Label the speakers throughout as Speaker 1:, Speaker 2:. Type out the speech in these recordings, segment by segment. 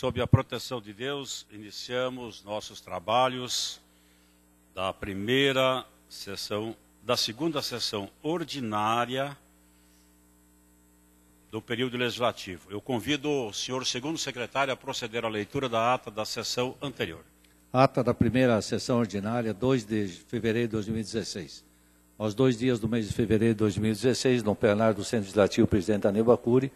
Speaker 1: sob a proteção de Deus, iniciamos nossos trabalhos da primeira sessão, da segunda sessão ordinária do período legislativo. Eu convido o senhor segundo secretário a proceder à leitura da ata da sessão anterior.
Speaker 2: Ata da primeira sessão ordinária, 2 de fevereiro de 2016. Aos dois dias do mês de fevereiro de 2016, no plenário do Centro Legislativo, presidente Aníbal Cury,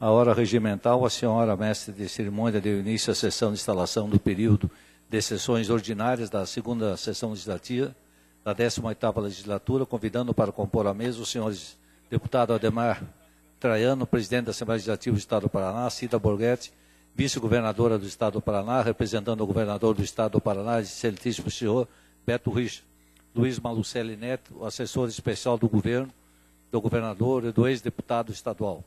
Speaker 2: a hora regimental, a senhora mestre de cerimônia deu início à sessão de instalação do período de sessões ordinárias da segunda sessão legislativa da 18ª legislatura, convidando para compor a mesa os senhores deputado Ademar Traiano, presidente da Assembleia Legislativa do Estado do Paraná, Cida Borghetti, vice-governadora do Estado do Paraná, representando o governador do Estado do Paraná, excelentíssimo senhor Beto Rich, Luiz Malucelli Neto, assessor especial do governo, do governador e do ex-deputado estadual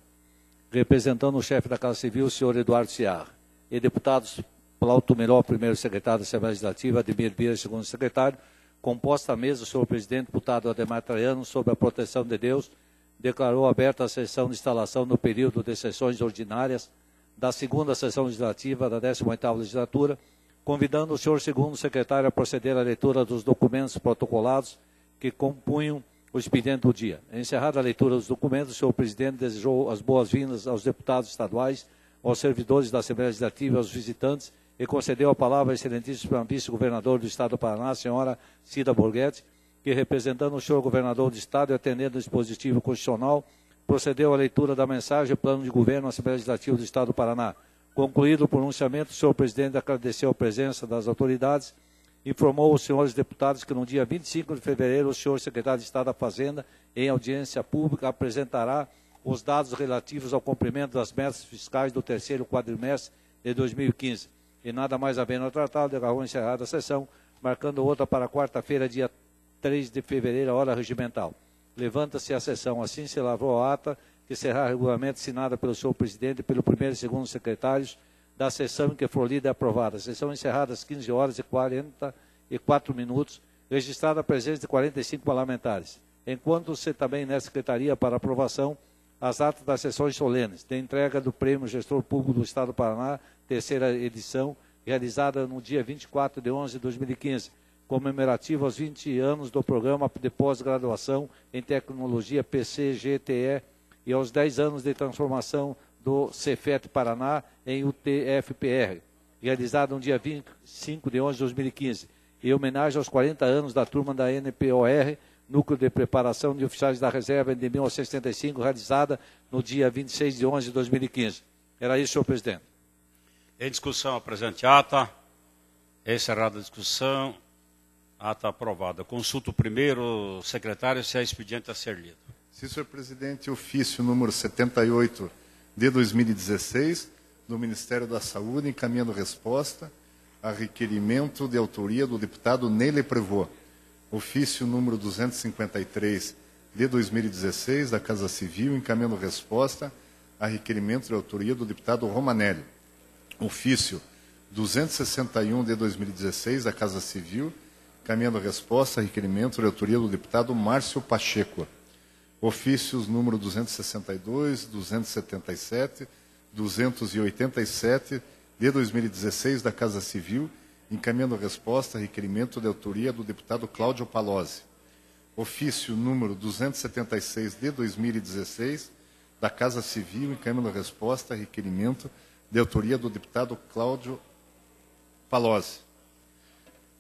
Speaker 2: representando o chefe da Casa Civil, o senhor Eduardo Ciar, e deputados Plauto Meló, primeiro secretário da Assembleia Legislativa, Ademir Vieira, segundo secretário, composta a mesa, o senhor presidente, deputado Ademar Traiano, sob a proteção de Deus, declarou aberta a sessão de instalação no período de sessões ordinárias da segunda sessão legislativa da 18ª legislatura, convidando o senhor segundo secretário a proceder à leitura dos documentos protocolados que compunham o expediente do dia. Encerrada a leitura dos documentos, o senhor presidente desejou as boas-vindas aos deputados estaduais, aos servidores da Assembleia Legislativa, aos visitantes e concedeu a palavra à excelentíssima vice-governador do Estado do Paraná, senhora Cida Borghetti, que, representando o senhor governador do Estado e atendendo o dispositivo constitucional, procedeu à leitura da mensagem plano de governo da Assembleia Legislativa do Estado do Paraná. Concluído o pronunciamento, o senhor presidente agradeceu a presença das autoridades informou os senhores deputados que no dia 25 de fevereiro o senhor secretário de Estado da Fazenda, em audiência pública, apresentará os dados relativos ao cumprimento das metas fiscais do terceiro quadrimestre de 2015. E nada mais havendo tratado, declarou encerrada a sessão, marcando outra para quarta-feira, dia 3 de fevereiro, hora regimental. Levanta-se a sessão. Assim se lavrou a ata, que será regularmente assinada pelo senhor presidente e pelo primeiro e segundo secretários, da sessão em que for lida e aprovada. sessão encerrada às 15 horas e 44 minutos, registrada a presença de 45 parlamentares. Enquanto se também nessa secretaria para aprovação as atas das sessões solenes, de entrega do Prêmio Gestor Público do Estado do Paraná, terceira edição, realizada no dia 24 de 11 de 2015, comemorativo aos 20 anos do programa de pós-graduação em tecnologia PCGTE e aos 10 anos de transformação do Cefet Paraná em UTFPR, realizado no dia 25 de 11 de 2015, em homenagem aos 40 anos da turma da NPOR, Núcleo de Preparação de Oficiais da Reserva de 1975, realizada no dia 26 de 11 de 2015. Era isso, senhor presidente.
Speaker 1: Em discussão, a presente ata. Encerrada a discussão, ata aprovada. Consulto primeiro, secretário, se é expediente a ser lido.
Speaker 3: Sim, senhor presidente, ofício número 78 de 2016 do Ministério da Saúde, encaminhando resposta a requerimento de autoria do deputado Neile Prevô, ofício número 253 de 2016 da Casa Civil, encaminhando resposta a requerimento de autoria do deputado Romanelli, ofício 261 de 2016 da Casa Civil, encaminhando resposta a requerimento de autoria do deputado Márcio Pacheco, ofícios número 262, 277, 287 de 2016 da Casa Civil, encaminhando resposta a requerimento de autoria do deputado Cláudio Palozzi. Ofício número 276 de 2016 da Casa Civil, encaminhando resposta a requerimento de autoria do deputado Cláudio Palozzi.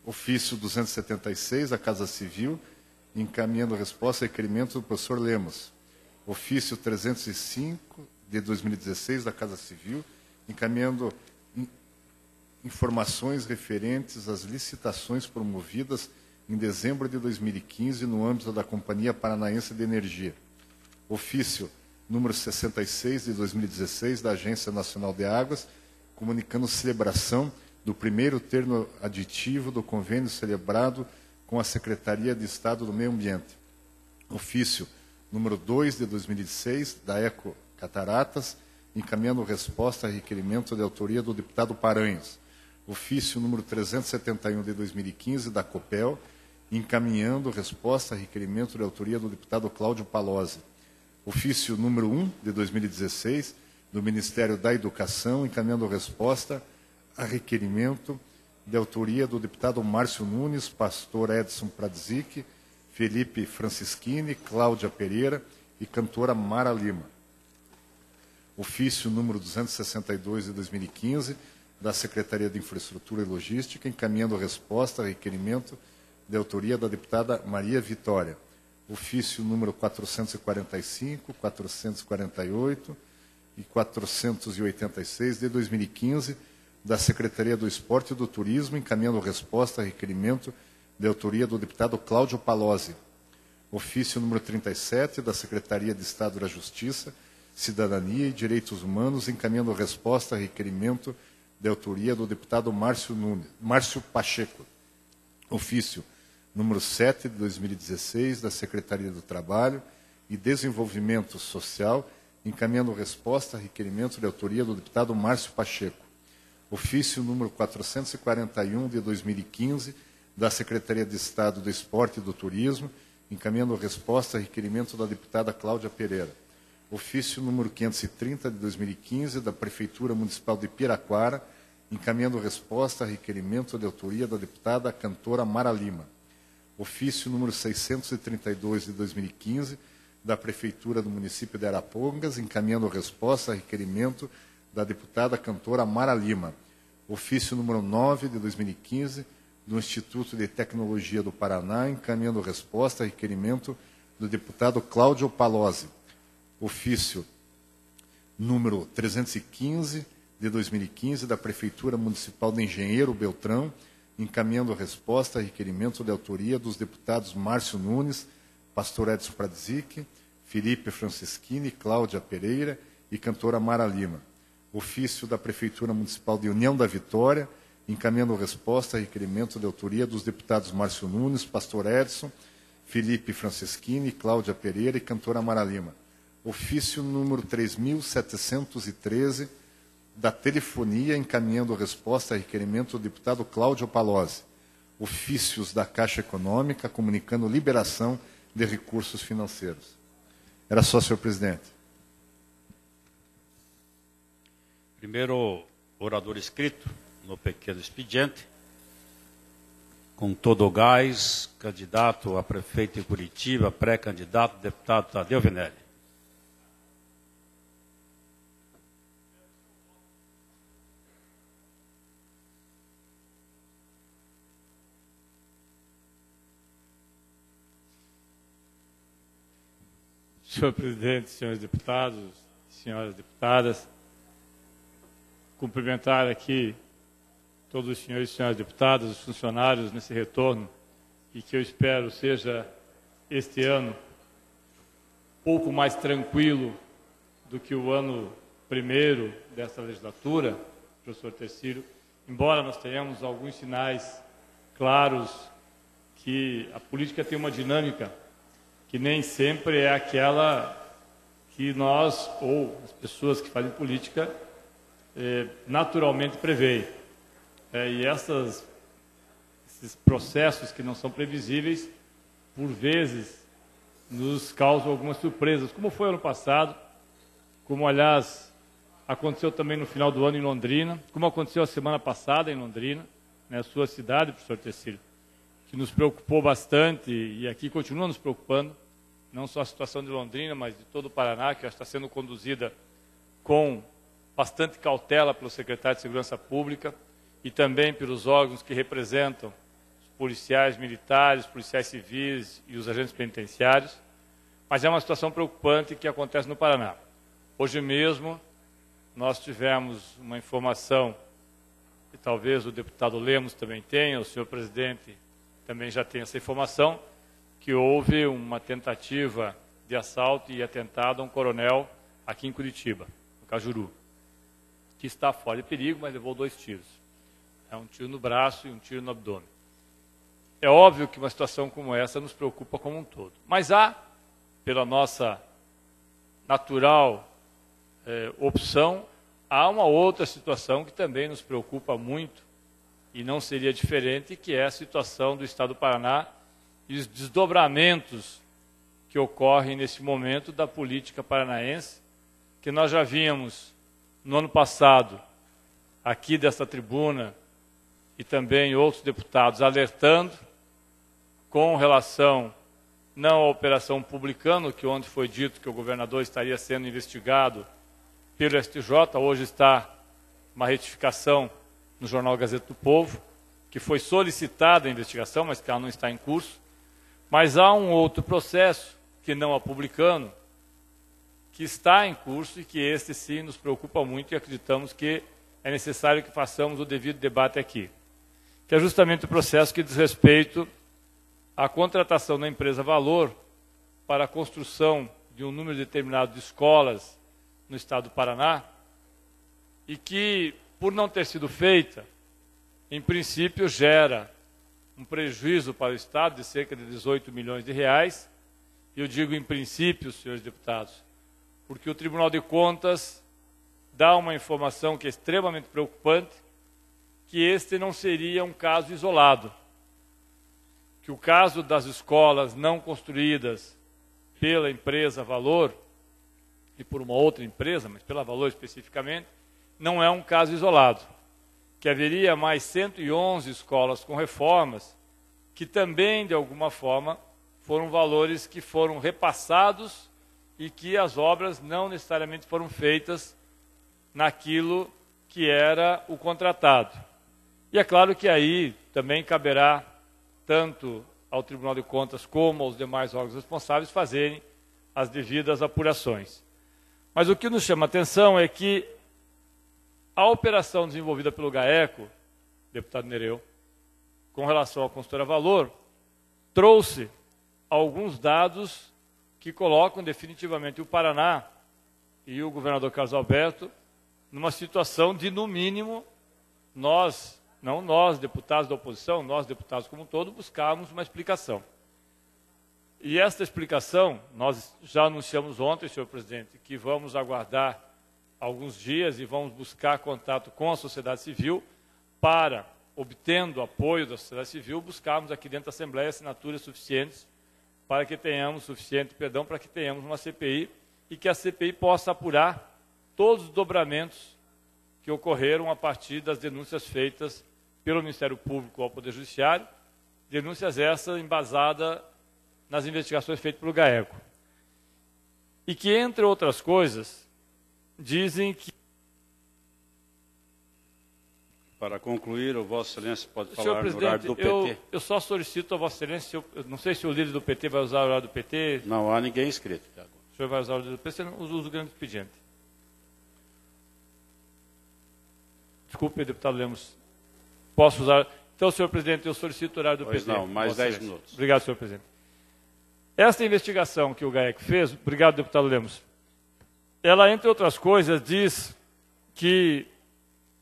Speaker 3: Ofício 276 da Casa Civil, encaminhando resposta ao requerimento do professor Lemos. Ofício 305 de 2016 da Casa Civil, encaminhando informações referentes às licitações promovidas em dezembro de 2015 no âmbito da Companhia Paranaense de Energia. Ofício número 66 de 2016 da Agência Nacional de Águas, comunicando celebração do primeiro termo aditivo do convênio celebrado com a Secretaria de Estado do Meio Ambiente. Ofício número 2 de 2006 da Eco Cataratas, encaminhando resposta a requerimento de autoria do deputado Paranhos. Ofício número 371 de 2015 da COPEL, encaminhando resposta a requerimento de autoria do deputado Cláudio Palozzi. Ofício número 1 de 2016 do Ministério da Educação, encaminhando resposta a requerimento de autoria do deputado Márcio Nunes, pastor Edson Pradzik, Felipe Francischini, Cláudia Pereira e cantora Mara Lima. Ofício número 262 de 2015 da Secretaria de Infraestrutura e Logística, encaminhando resposta a requerimento de autoria da deputada Maria Vitória. Ofício número 445, 448 e 486 de 2015 da Secretaria do Esporte e do Turismo, encaminhando resposta a requerimento de autoria do deputado Cláudio Palozzi. Ofício número 37 da Secretaria de Estado da Justiça, Cidadania e Direitos Humanos, encaminhando resposta a requerimento de autoria do deputado Márcio, Nunes, Márcio Pacheco. Ofício número 7 de 2016 da Secretaria do Trabalho e Desenvolvimento Social, encaminhando resposta a requerimento de autoria do deputado Márcio Pacheco ofício número 441 de 2015 da Secretaria de Estado do Esporte e do Turismo, encaminhando resposta a requerimento da deputada Cláudia Pereira. Ofício número 530 de 2015 da Prefeitura Municipal de Piraquara, encaminhando resposta a requerimento de autoria da deputada cantora Mara Lima. Ofício número 632 de 2015 da Prefeitura do município de Arapongas, encaminhando resposta a requerimento da deputada cantora Mara Lima. Ofício número 9 de 2015 do Instituto de Tecnologia do Paraná, encaminhando resposta a requerimento do deputado Cláudio Palozzi. Ofício número 315 de 2015 da Prefeitura Municipal de Engenheiro Beltrão, encaminhando resposta a requerimento de autoria dos deputados Márcio Nunes, Pastor Edson Pradzik, Felipe Francischini, Cláudia Pereira e cantora Mara Lima ofício da Prefeitura Municipal de União da Vitória, encaminhando resposta a requerimento de autoria dos deputados Márcio Nunes, Pastor Edson, Felipe Franceschini, Cláudia Pereira e cantora Mara Lima. Ofício número 3.713 da Telefonia, encaminhando resposta a requerimento do deputado Cláudio Palozzi. Ofícios da Caixa Econômica, comunicando liberação de recursos financeiros. Era só, senhor presidente.
Speaker 1: Primeiro orador escrito no pequeno expediente, com todo o gás, candidato a prefeito de Curitiba, pré-candidato, deputado Tadeu Vinelli.
Speaker 4: Senhor presidente, senhores deputados, senhoras deputadas, cumprimentar aqui todos os senhores e senhoras deputados, os funcionários nesse retorno, e que eu espero seja este ano pouco mais tranquilo do que o ano primeiro desta legislatura, professor Tercílio, embora nós tenhamos alguns sinais claros que a política tem uma dinâmica que nem sempre é aquela que nós ou as pessoas que fazem política naturalmente prevê. É, e essas, esses processos que não são previsíveis, por vezes, nos causam algumas surpresas, como foi ano passado, como, aliás, aconteceu também no final do ano em Londrina, como aconteceu a semana passada em Londrina, né, sua cidade, professor Tecílio, que nos preocupou bastante e aqui continua nos preocupando, não só a situação de Londrina, mas de todo o Paraná, que está sendo conduzida com bastante cautela pelo secretário de Segurança Pública e também pelos órgãos que representam os policiais militares, policiais civis e os agentes penitenciários. Mas é uma situação preocupante que acontece no Paraná. Hoje mesmo, nós tivemos uma informação, e talvez o deputado Lemos também tenha, o senhor presidente também já tem essa informação, que houve uma tentativa de assalto e atentado a um coronel aqui em Curitiba, no Cajuru que está fora de perigo, mas levou dois tiros. É um tiro no braço e um tiro no abdômen. É óbvio que uma situação como essa nos preocupa como um todo. Mas há, pela nossa natural é, opção, há uma outra situação que também nos preocupa muito e não seria diferente, que é a situação do Estado do Paraná e os desdobramentos que ocorrem nesse momento da política paranaense, que nós já vimos no ano passado, aqui desta tribuna e também outros deputados alertando com relação não à operação publicano, que ontem foi dito que o governador estaria sendo investigado pelo STJ, hoje está uma retificação no jornal Gazeta do Povo, que foi solicitada a investigação, mas que ela não está em curso. Mas há um outro processo, que não a publicano, que está em curso e que este sim nos preocupa muito e acreditamos que é necessário que façamos o devido debate aqui. Que é justamente o processo que diz respeito à contratação da empresa Valor para a construção de um número determinado de escolas no estado do Paraná e que, por não ter sido feita, em princípio gera um prejuízo para o Estado de cerca de 18 milhões de reais. Eu digo em princípio, senhores deputados, porque o Tribunal de Contas dá uma informação que é extremamente preocupante, que este não seria um caso isolado. Que o caso das escolas não construídas pela empresa Valor, e por uma outra empresa, mas pela Valor especificamente, não é um caso isolado. Que haveria mais 111 escolas com reformas, que também, de alguma forma, foram valores que foram repassados e que as obras não necessariamente foram feitas naquilo que era o contratado. E é claro que aí também caberá tanto ao Tribunal de Contas como aos demais órgãos responsáveis fazerem as devidas apurações. Mas o que nos chama a atenção é que a operação desenvolvida pelo GAECO, deputado Nereu, com relação à consultora Valor, trouxe alguns dados que colocam definitivamente o Paraná e o governador Carlos Alberto numa situação de, no mínimo, nós, não nós, deputados da oposição, nós, deputados como um todo, buscarmos uma explicação. E esta explicação, nós já anunciamos ontem, senhor presidente, que vamos aguardar alguns dias e vamos buscar contato com a sociedade civil para, obtendo apoio da sociedade civil, buscarmos aqui dentro da Assembleia assinaturas suficientes para que tenhamos suficiente, perdão, para que tenhamos uma CPI e que a CPI possa apurar todos os dobramentos que ocorreram a partir das denúncias feitas pelo Ministério Público ao Poder Judiciário, denúncias essas embasadas nas investigações feitas pelo GAECO. E que, entre outras coisas, dizem que.
Speaker 1: Para concluir, o Vossa Excelência pode
Speaker 4: Senhor
Speaker 1: falar no horário do PT.
Speaker 4: Eu, eu só solicito a Vossa Excelência, eu, eu não sei se o líder do PT vai usar o horário do PT.
Speaker 1: Não há ninguém inscrito.
Speaker 4: O senhor vai usar o horário do PT, não usa o grande expediente. Desculpe, deputado Lemos. Posso usar. Então, senhor presidente, eu solicito o horário do
Speaker 1: pois
Speaker 4: PT.
Speaker 1: Não, mais 10 minutos.
Speaker 4: Obrigado, senhor presidente. Esta investigação que o GAEC fez, obrigado, deputado Lemos, ela, entre outras coisas, diz que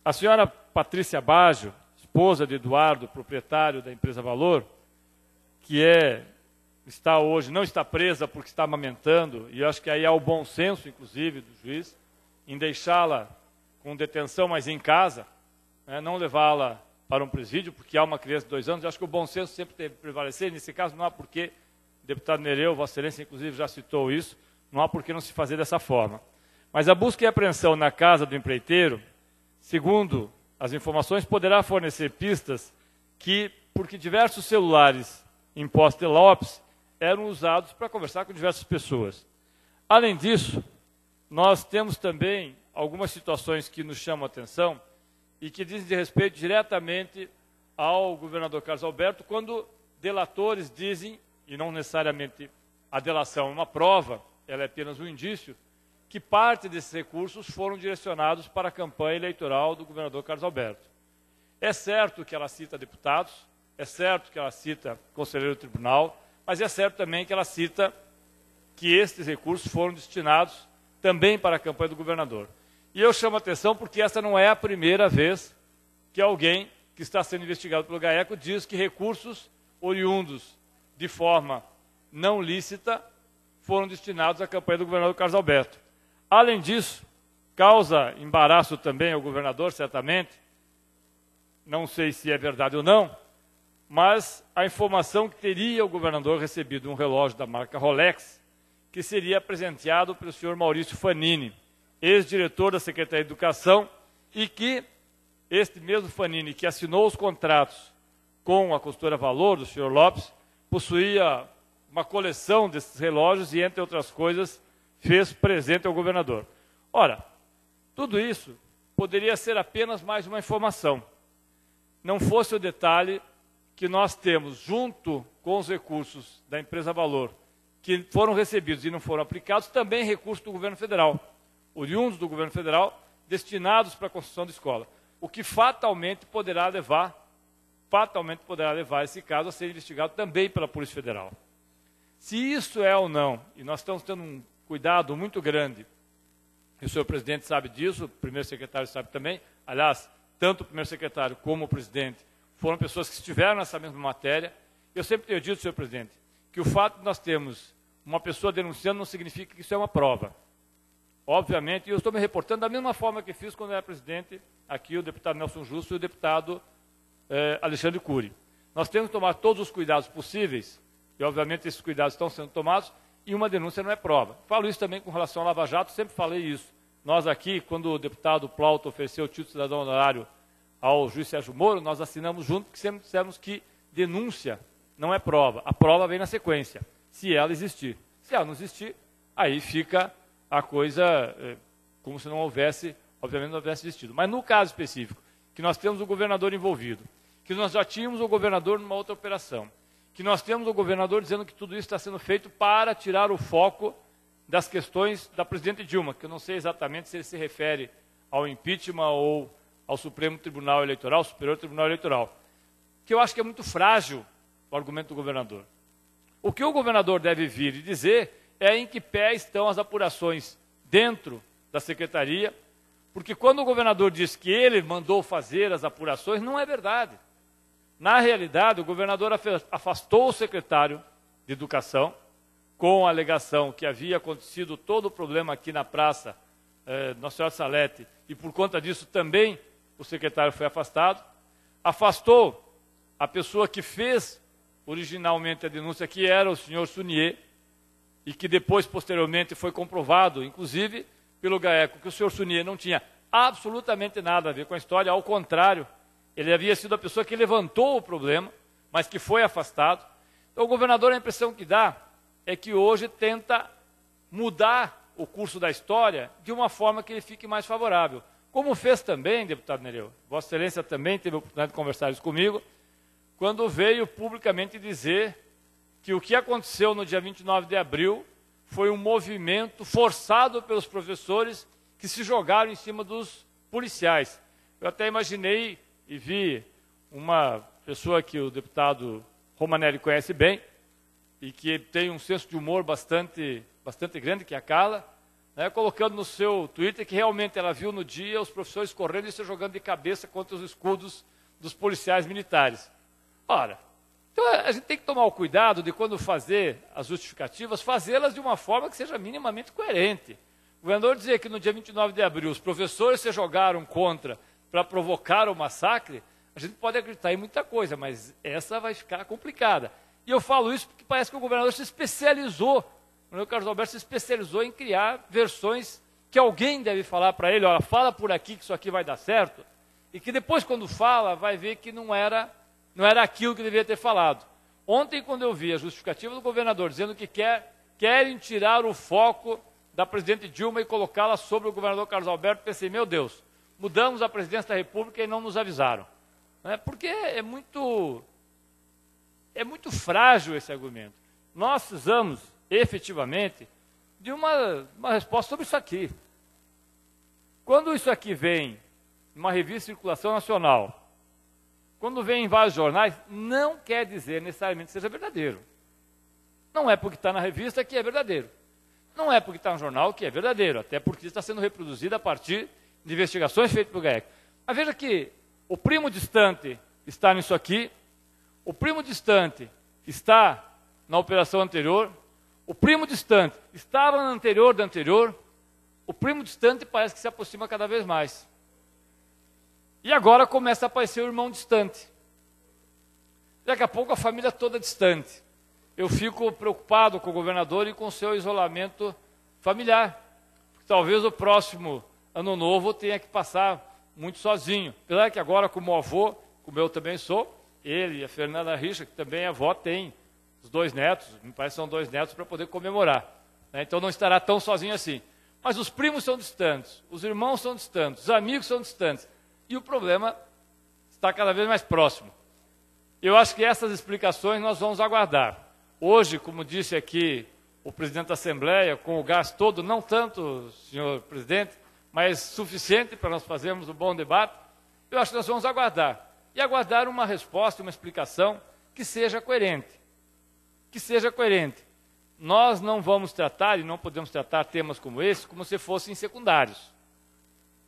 Speaker 4: a senhora Patrícia Baggio, esposa de Eduardo, proprietário da empresa Valor, que é está hoje, não está presa porque está amamentando, e acho que aí há o bom senso, inclusive, do juiz, em deixá-la com detenção, mas em casa, né, não levá-la para um presídio, porque há uma criança de dois anos. Acho que o bom senso sempre deve prevalecer. Nesse caso, não há porquê deputado Nereu, Vossa Excelência, inclusive, já citou isso, não há por que não se fazer dessa forma. Mas a busca e apreensão na casa do empreiteiro, segundo as informações, poderá fornecer pistas que, porque diversos celulares em posse de Lopes eram usados para conversar com diversas pessoas. Além disso, nós temos também algumas situações que nos chamam a atenção e que dizem de respeito diretamente ao governador Carlos Alberto, quando delatores dizem e não necessariamente a delação é uma prova, ela é apenas um indício, que parte desses recursos foram direcionados para a campanha eleitoral do governador Carlos Alberto. É certo que ela cita deputados, é certo que ela cita conselheiro do tribunal, mas é certo também que ela cita que estes recursos foram destinados também para a campanha do governador. E eu chamo a atenção porque essa não é a primeira vez que alguém que está sendo investigado pelo GAECO diz que recursos oriundos de forma não lícita, foram destinados à campanha do governador Carlos Alberto. Além disso, causa embaraço também ao governador, certamente, não sei se é verdade ou não, mas a informação que teria o governador recebido um relógio da marca Rolex, que seria presenteado pelo senhor Maurício Fanini, ex-diretor da Secretaria de Educação, e que este mesmo Fanini que assinou os contratos com a costura Valor, do senhor Lopes, possuía uma coleção desses relógios e, entre outras coisas, fez presente ao governador. Ora, tudo isso poderia ser apenas mais uma informação. Não fosse o detalhe que nós temos, junto com os recursos da empresa Valor, que foram recebidos e não foram aplicados, também recursos do governo federal, oriundos do governo federal, destinados para a construção de escola. O que fatalmente poderá levar, fatalmente poderá levar esse caso a ser investigado também pela Polícia Federal. Se isso é ou não, e nós estamos tendo um cuidado muito grande, e o senhor presidente sabe disso, o primeiro secretário sabe também, aliás, tanto o primeiro secretário como o presidente foram pessoas que estiveram nessa mesma matéria. Eu sempre tenho dito, senhor presidente, que o fato de nós termos uma pessoa denunciando não significa que isso é uma prova. Obviamente, eu estou me reportando da mesma forma que fiz quando era presidente aqui o deputado Nelson Justo e o deputado eh, Alexandre Cury. Nós temos que tomar todos os cuidados possíveis, e obviamente esses cuidados estão sendo tomados, e uma denúncia não é prova. Falo isso também com relação ao Lava Jato, sempre falei isso. Nós aqui, quando o deputado Plauto ofereceu o título de cidadão honorário ao juiz Sérgio Moro, nós assinamos junto, que sempre dissemos que denúncia não é prova. A prova vem na sequência, se ela existir. Se ela não existir, aí fica a coisa é, como se não houvesse, obviamente não houvesse existido. Mas no caso específico, que nós temos o governador envolvido, que nós já tínhamos o governador numa outra operação, que nós temos o governador dizendo que tudo isso está sendo feito para tirar o foco das questões da presidente Dilma, que eu não sei exatamente se ele se refere ao impeachment ou ao Supremo Tribunal Eleitoral, Superior Tribunal Eleitoral, que eu acho que é muito frágil o argumento do governador. O que o governador deve vir e dizer é em que pé estão as apurações dentro da secretaria, porque quando o governador diz que ele mandou fazer as apurações, não é verdade. Na realidade, o governador afastou o secretário de Educação, com a alegação que havia acontecido todo o problema aqui na praça eh, Nossa Senhora Salete, e por conta disso também o secretário foi afastado. Afastou a pessoa que fez originalmente a denúncia, que era o senhor Sunier, e que depois, posteriormente, foi comprovado, inclusive pelo GAECO, que o senhor Sunier não tinha absolutamente nada a ver com a história, ao contrário, ele havia sido a pessoa que levantou o problema, mas que foi afastado. Então, o governador, a impressão que dá é que hoje tenta mudar o curso da história de uma forma que ele fique mais favorável. Como fez também, deputado Nereu, Vossa Excelência também teve a oportunidade de conversar isso comigo, quando veio publicamente dizer que o que aconteceu no dia 29 de abril foi um movimento forçado pelos professores que se jogaram em cima dos policiais. Eu até imaginei e vi uma pessoa que o deputado Romanelli conhece bem e que tem um senso de humor bastante, bastante grande, que é a Carla, né, colocando no seu Twitter que realmente ela viu no dia os professores correndo e se jogando de cabeça contra os escudos dos policiais militares. Ora, então a gente tem que tomar o cuidado de quando fazer as justificativas, fazê-las de uma forma que seja minimamente coerente. O governador dizer que no dia 29 de abril os professores se jogaram contra para provocar o massacre, a gente pode acreditar em muita coisa, mas essa vai ficar complicada. E eu falo isso porque parece que o governador se especializou, o Carlos Alberto se especializou em criar versões que alguém deve falar para ele, olha, fala por aqui que isso aqui vai dar certo, e que depois quando fala vai ver que não era não era aquilo que deveria ter falado. Ontem, quando eu vi a justificativa do governador dizendo que quer, querem tirar o foco da presidente Dilma e colocá-la sobre o governador Carlos Alberto, pensei, meu Deus, mudamos a presidência da República e não nos avisaram. Né? Porque é muito, é muito frágil esse argumento. Nós precisamos, efetivamente, de uma, uma resposta sobre isso aqui. Quando isso aqui vem numa revista de circulação nacional, quando vem em vários jornais, não quer dizer necessariamente que seja verdadeiro. Não é porque está na revista que é verdadeiro. Não é porque está no jornal que é verdadeiro, até porque está sendo reproduzido a partir de investigações feitas pelo GAEC. Mas veja que o primo distante está nisso aqui, o primo distante está na operação anterior, o primo distante estava na anterior da anterior, o primo distante parece que se aproxima cada vez mais. E agora começa a aparecer o irmão distante. Daqui a pouco a família toda distante. Eu fico preocupado com o governador e com o seu isolamento familiar. Talvez o próximo ano novo tenha que passar muito sozinho. Apesar que agora, como avô, como eu também sou, ele e a Fernanda Richa, que também é avó, tem os dois netos, me parece que são dois netos, para poder comemorar. Né? Então não estará tão sozinho assim. Mas os primos são distantes, os irmãos são distantes, os amigos são distantes. E o problema está cada vez mais próximo. Eu acho que essas explicações nós vamos aguardar. Hoje, como disse aqui o presidente da Assembleia, com o gás todo, não tanto, senhor presidente, mas suficiente para nós fazermos um bom debate, eu acho que nós vamos aguardar. E aguardar uma resposta, uma explicação que seja coerente. Que seja coerente. Nós não vamos tratar, e não podemos tratar temas como esse, como se fossem secundários.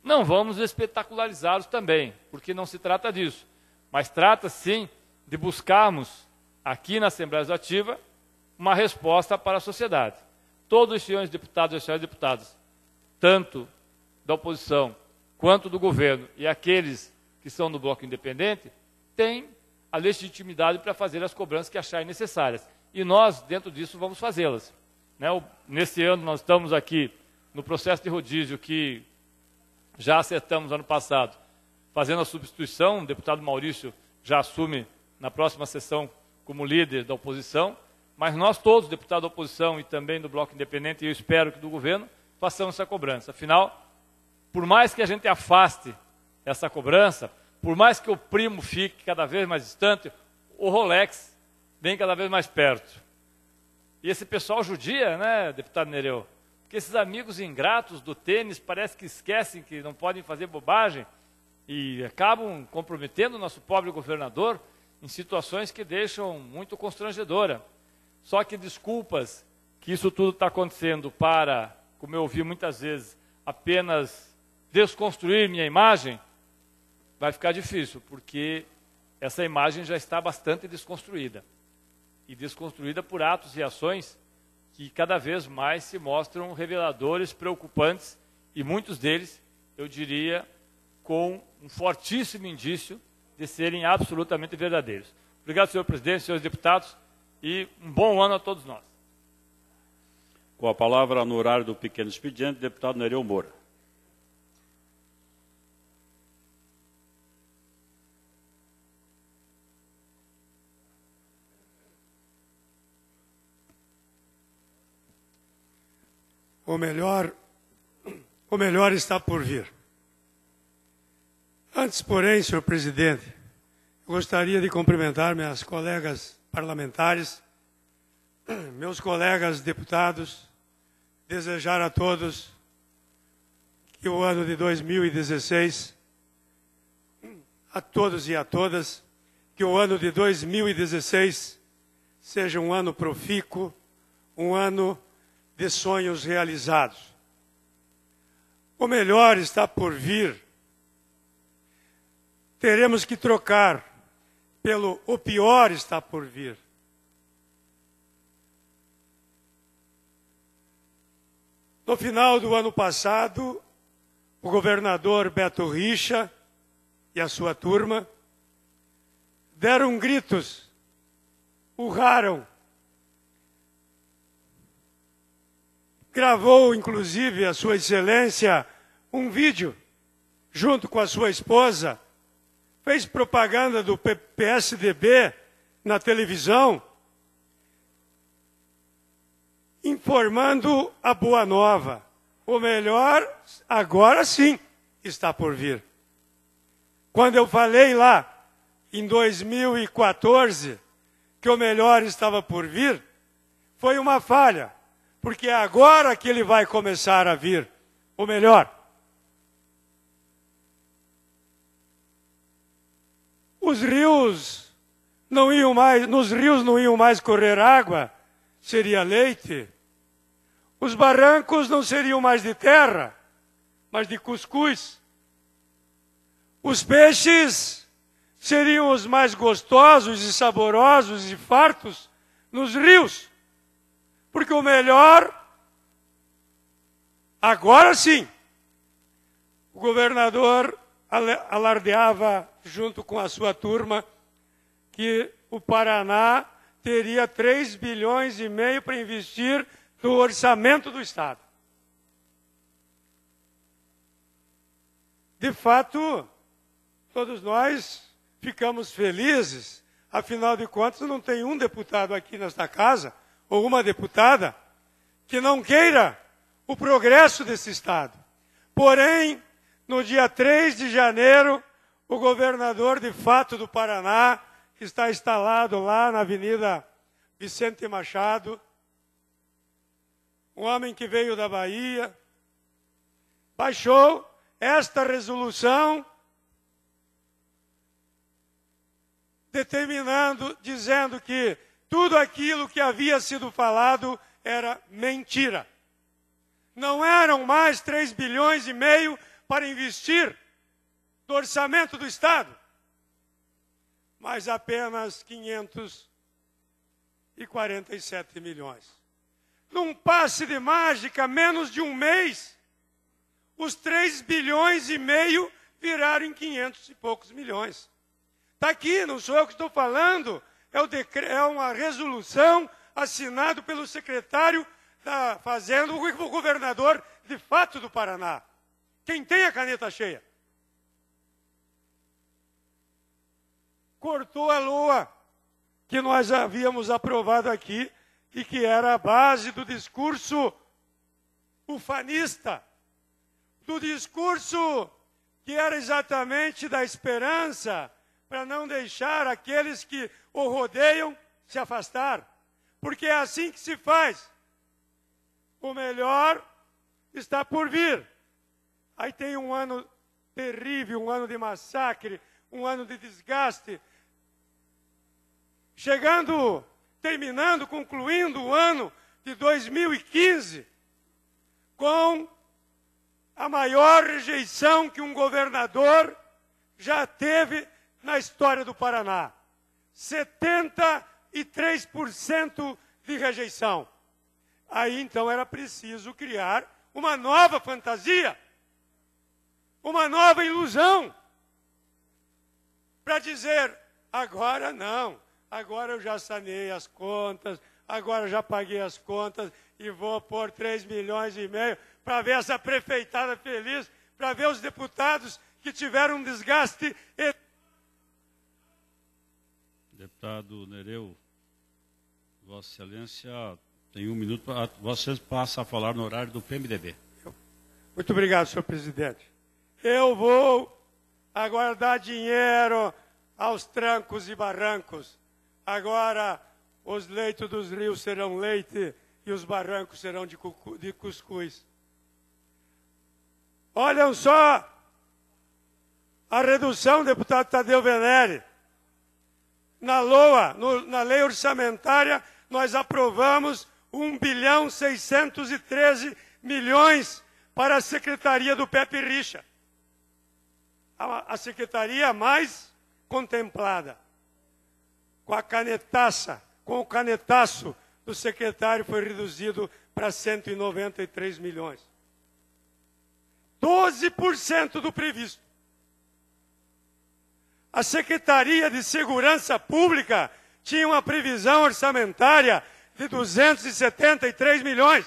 Speaker 4: Não vamos espetacularizá-los também, porque não se trata disso. Mas trata, sim, de buscarmos aqui na Assembleia Legislativa uma resposta para a sociedade. Todos os senhores deputados e as senhoras deputadas, tanto da oposição quanto do governo e aqueles que são do bloco independente, têm a legitimidade para fazer as cobranças que acharem necessárias. E nós, dentro disso, vamos fazê-las. Né? Nesse ano, nós estamos aqui no processo de rodízio que já acertamos ano passado, fazendo a substituição, o deputado Maurício já assume na próxima sessão como líder da oposição, mas nós todos, deputados da oposição e também do Bloco Independente, e eu espero que do governo, façamos essa cobrança. Afinal, por mais que a gente afaste essa cobrança, por mais que o primo fique cada vez mais distante, o Rolex vem cada vez mais perto. E esse pessoal judia, né, deputado Nereu? Porque esses amigos ingratos do tênis parece que esquecem que não podem fazer bobagem e acabam comprometendo o nosso pobre governador em situações que deixam muito constrangedora. Só que desculpas que isso tudo está acontecendo para, como eu ouvi muitas vezes, apenas desconstruir minha imagem, vai ficar difícil, porque essa imagem já está bastante desconstruída. E desconstruída por atos e ações que cada vez mais se mostram reveladores, preocupantes, e muitos deles, eu diria, com um fortíssimo indício de serem absolutamente verdadeiros. Obrigado, senhor presidente, senhores deputados, e um bom ano a todos nós.
Speaker 1: Com a palavra no horário do pequeno expediente, deputado Nereu Moura.
Speaker 5: O melhor, o melhor está por vir. Antes, porém, senhor presidente, gostaria de cumprimentar minhas colegas parlamentares, meus colegas deputados, desejar a todos que o ano de 2016, a todos e a todas, que o ano de 2016 seja um ano profícuo, um ano de sonhos realizados. O melhor está por vir teremos que trocar pelo o pior está por vir. No final do ano passado, o governador Beto Richa e a sua turma deram gritos, urraram, gravou inclusive a sua excelência um vídeo junto com a sua esposa fez propaganda do PSDB na televisão, informando a boa nova. O melhor, agora sim, está por vir. Quando eu falei lá, em 2014, que o melhor estava por vir, foi uma falha, porque é agora que ele vai começar a vir o melhor. os rios não iam mais, nos rios não iam mais correr água, seria leite. Os barrancos não seriam mais de terra, mas de cuscuz. Os peixes seriam os mais gostosos e saborosos e fartos nos rios. Porque o melhor, agora sim, o governador alardeava junto com a sua turma que o Paraná teria 3 bilhões e meio para investir no orçamento do Estado. de fato, todos nós ficamos felizes. Afinal de contas, não tem um deputado aqui nesta casa, ou uma deputada, que não queira o progresso desse Estado. Porém, no dia 3 de janeiro, o governador de fato do Paraná, que está instalado lá na Avenida Vicente Machado, um homem que veio da Bahia, baixou esta resolução determinando, dizendo que tudo aquilo que havia sido falado era mentira. Não eram mais 3 bilhões e meio para investir do orçamento do Estado, mas apenas 547 milhões. Num passe de mágica, menos de um mês, os 3 bilhões e meio viraram em 500 e poucos milhões. Está aqui, não sou eu que estou falando, é, é uma resolução assinada pelo secretário da Fazenda, o governador de fato do Paraná. Quem tem a caneta cheia? Cortou a lua que nós havíamos aprovado aqui e que era a base do discurso ufanista, do discurso que era exatamente da esperança para não deixar aqueles que o rodeiam se afastar. Porque é assim que se faz. O melhor está por vir. Aí tem um ano terrível, um ano de massacre, um ano de desgaste. Chegando, terminando, concluindo o ano de 2015 com a maior rejeição que um governador já teve na história do Paraná. 73% de rejeição. Aí então era preciso criar uma nova fantasia uma nova ilusão para dizer: agora não, agora eu já sanei as contas, agora já paguei as contas e vou pôr 3 milhões e meio para ver essa prefeitada feliz, para ver os deputados que tiveram um desgaste.
Speaker 1: Deputado Nereu, Vossa Excelência tem um minuto, para, Vossa Excelência passa a falar no horário do PMDB.
Speaker 5: Muito obrigado, senhor presidente. Eu vou aguardar dinheiro aos trancos e barrancos. Agora os leitos dos rios serão leite e os barrancos serão de, de cuscuz. Olham só a redução, deputado Tadeu Venere. Na LOA, no, na lei orçamentária, nós aprovamos 1 bilhão 613 milhões para a Secretaria do Pepe Richa a, a secretaria mais contemplada. Com a canetaça, com o canetaço do secretário foi reduzido para 193 milhões. 12% do previsto. A Secretaria de Segurança Pública tinha uma previsão orçamentária de 273 milhões.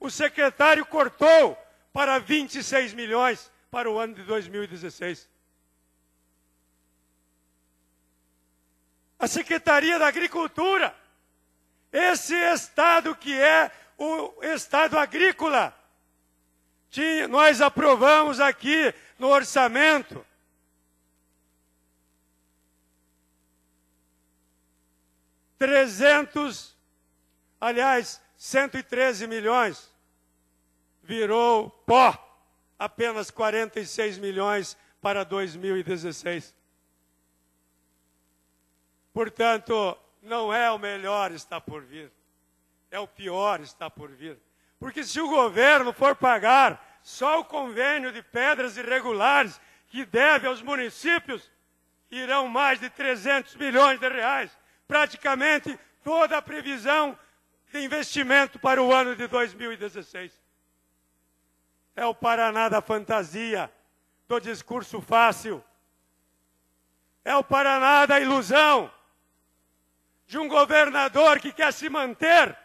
Speaker 5: O secretário cortou para 26 milhões para o ano de 2016. A Secretaria da Agricultura, esse estado que é o estado agrícola, tinha, nós aprovamos aqui no orçamento trezentos, aliás, 113 milhões, virou pó apenas 46 milhões para 2016. Portanto, não é o melhor está por vir, é o pior está por vir. Porque se o governo for pagar só o convênio de pedras irregulares que deve aos municípios, irão mais de 300 milhões de reais, praticamente toda a previsão de investimento para o ano de 2016 é o Paraná da fantasia, do discurso fácil. É o Paraná da ilusão, de um governador que quer se manter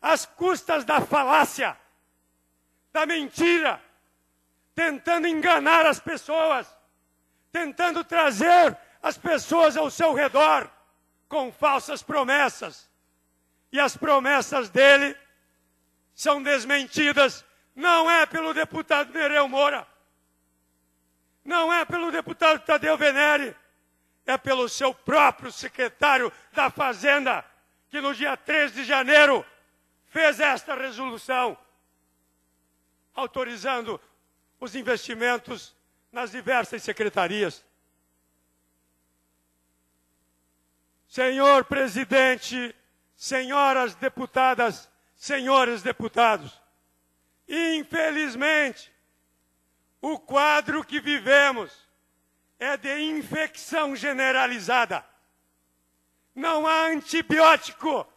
Speaker 5: às custas da falácia, da mentira, tentando enganar as pessoas, tentando trazer as pessoas ao seu redor com falsas promessas. E as promessas dele são desmentidas, não é pelo deputado Nereu Moura, não é pelo deputado Tadeu Venere, é pelo seu próprio secretário da Fazenda, que no dia 3 de janeiro fez esta resolução, autorizando os investimentos nas diversas secretarias. Senhor presidente, senhoras deputadas, senhores deputados, infelizmente, o quadro que vivemos é de infecção generalizada. Não há antibiótico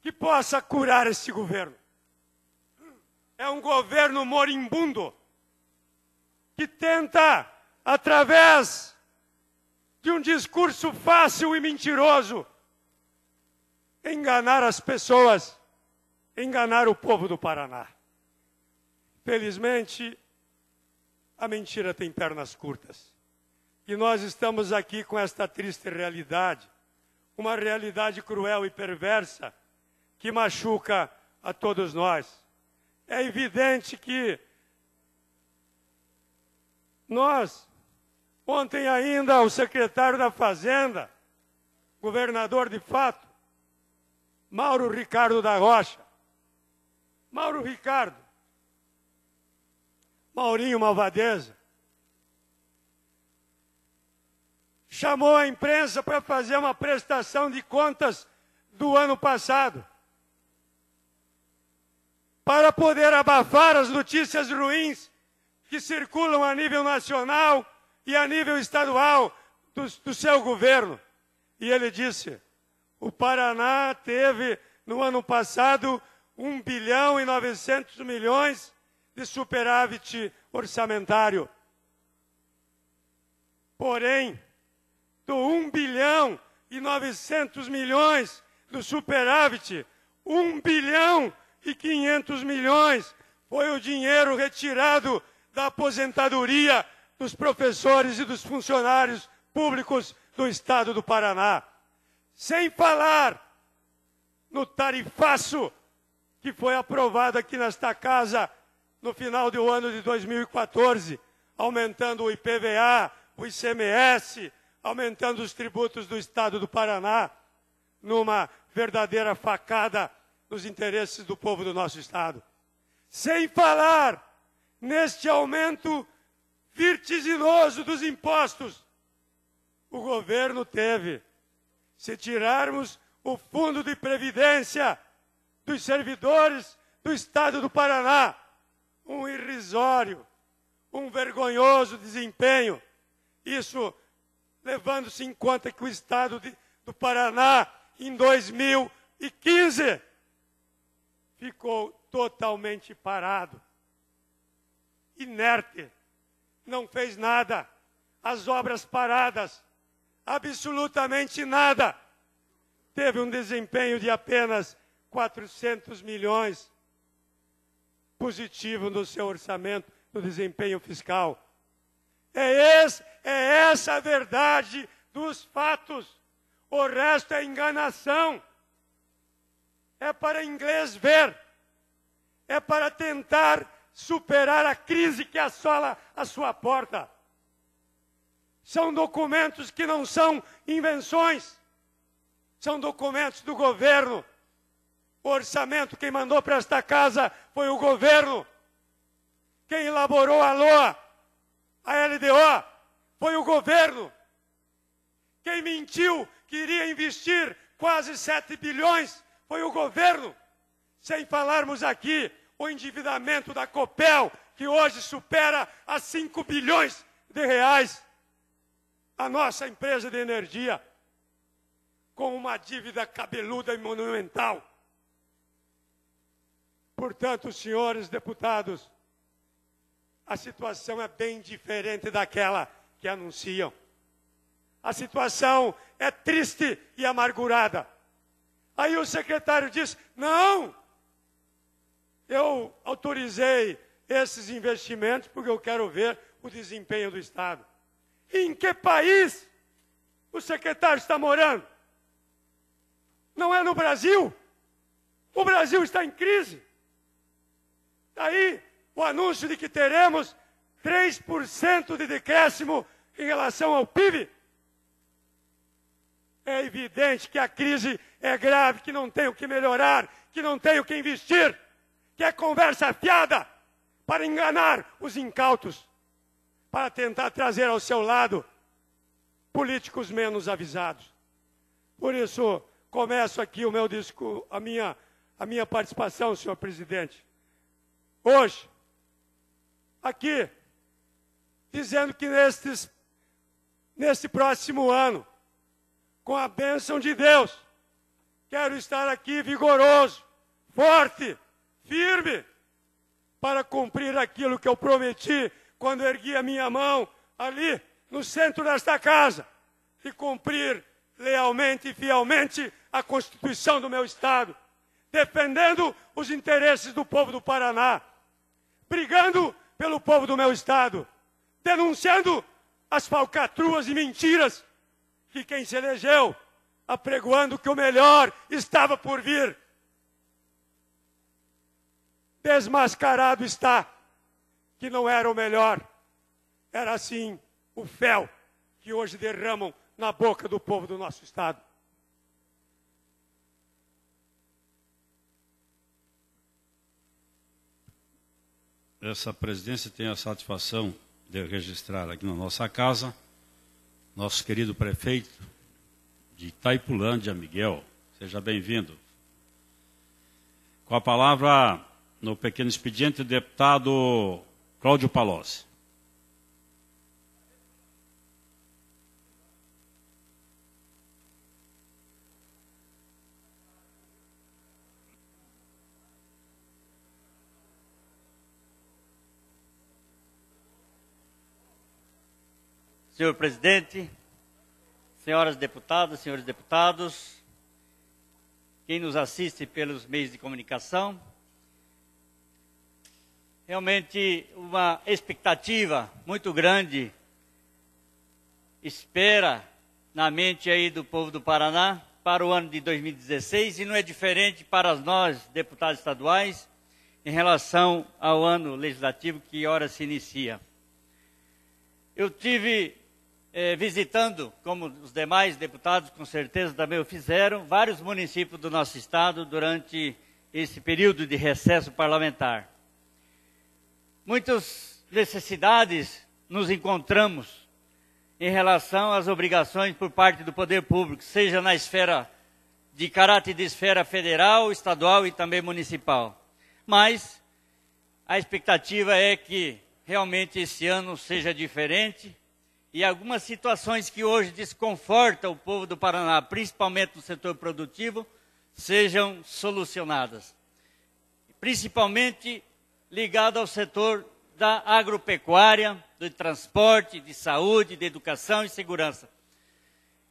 Speaker 5: que possa curar este governo. É um governo moribundo que tenta, através de um discurso fácil e mentiroso, enganar as pessoas, enganar o povo do Paraná. Felizmente, a mentira tem pernas curtas. E nós estamos aqui com esta triste realidade, uma realidade cruel e perversa que machuca a todos nós. É evidente que nós, ontem ainda, o secretário da Fazenda, governador de fato, Mauro Ricardo da Rocha. Mauro Ricardo, Maurinho Malvadeza, chamou a imprensa para fazer uma prestação de contas do ano passado. Para poder abafar as notícias ruins que circulam a nível nacional e a nível estadual do, do seu governo. E ele disse: o Paraná teve no ano passado 1 bilhão e 900 milhões de superávit orçamentário. Porém, do 1 bilhão e 900 milhões do superávit, 1 bilhão e 500 milhões foi o dinheiro retirado da aposentadoria dos professores e dos funcionários públicos do estado do Paraná. Sem falar no tarifaço que foi aprovado aqui nesta casa no final do ano de 2014, aumentando o IPVA, o ICMS, aumentando os tributos do estado do Paraná, numa verdadeira facada nos interesses do povo do nosso estado. Sem falar neste aumento vertiginoso dos impostos. O governo teve, se tirarmos o fundo de previdência dos servidores do estado do Paraná, um irrisório, um vergonhoso desempenho. Isso levando-se em conta que o estado de, do Paraná, em 2015, ficou totalmente parado inerte, não fez nada, as obras paradas, absolutamente nada. Teve um desempenho de apenas 400 milhões positivo no seu orçamento, no desempenho fiscal. É, esse, é essa a verdade dos fatos. O resto é enganação. É para inglês ver. É para tentar superar a crise que assola a sua porta. São documentos que não são invenções, são documentos do governo. O orçamento quem mandou para esta casa foi o governo. Quem elaborou a LOA, a LDO, foi o governo. Quem mentiu que iria investir quase 7 bilhões foi o governo. Sem falarmos aqui o endividamento da Copel, que hoje supera a 5 bilhões de reais. A nossa empresa de energia, com uma dívida cabeluda e monumental. Portanto, senhores deputados, a situação é bem diferente daquela que anunciam. A situação é triste e amargurada. Aí o secretário diz: não, eu autorizei esses investimentos, porque eu quero ver o desempenho do Estado. Em que país o secretário está morando? Não é no Brasil? O Brasil está em crise. Daí o anúncio de que teremos 3% de decréscimo em relação ao PIB. É evidente que a crise é grave, que não tem o que melhorar, que não tem o que investir, que é conversa fiada para enganar os incautos, para tentar trazer ao seu lado políticos menos avisados. Por isso, começo aqui o meu a minha, a minha participação, senhor presidente. Hoje, aqui, dizendo que nestes, neste próximo ano, com a bênção de Deus, quero estar aqui vigoroso, forte, firme, para cumprir aquilo que eu prometi quando ergui a minha mão ali no centro desta casa e cumprir lealmente e fielmente a Constituição do meu Estado, defendendo os interesses do povo do Paraná, brigando pelo povo do meu Estado, denunciando as falcatruas e mentiras que quem se elegeu, apregoando que o melhor estava por vir. Desmascarado está que não era o melhor, era sim o fel que hoje derramam na boca do povo do nosso Estado.
Speaker 1: Essa presidência tem a satisfação de registrar aqui na nossa casa nosso querido prefeito de Itaipulândia, Miguel. Seja bem-vindo. Com a palavra, no pequeno expediente, o deputado Cláudio Palocci.
Speaker 6: Senhor presidente, senhoras deputadas, senhores deputados, quem nos assiste pelos meios de comunicação, realmente uma expectativa muito grande espera na mente aí do povo do Paraná para o ano de 2016 e não é diferente para nós, deputados estaduais, em relação ao ano legislativo que ora se inicia. Eu tive eh, visitando, como os demais deputados com certeza também o fizeram, vários municípios do nosso estado durante esse período de recesso parlamentar. Muitas necessidades nos encontramos em relação às obrigações por parte do poder público, seja na esfera de caráter de esfera federal, estadual e também municipal. Mas a expectativa é que realmente esse ano seja diferente, e algumas situações que hoje desconfortam o povo do Paraná, principalmente no setor produtivo, sejam solucionadas. Principalmente ligado ao setor da agropecuária, do transporte, de saúde, de educação e segurança.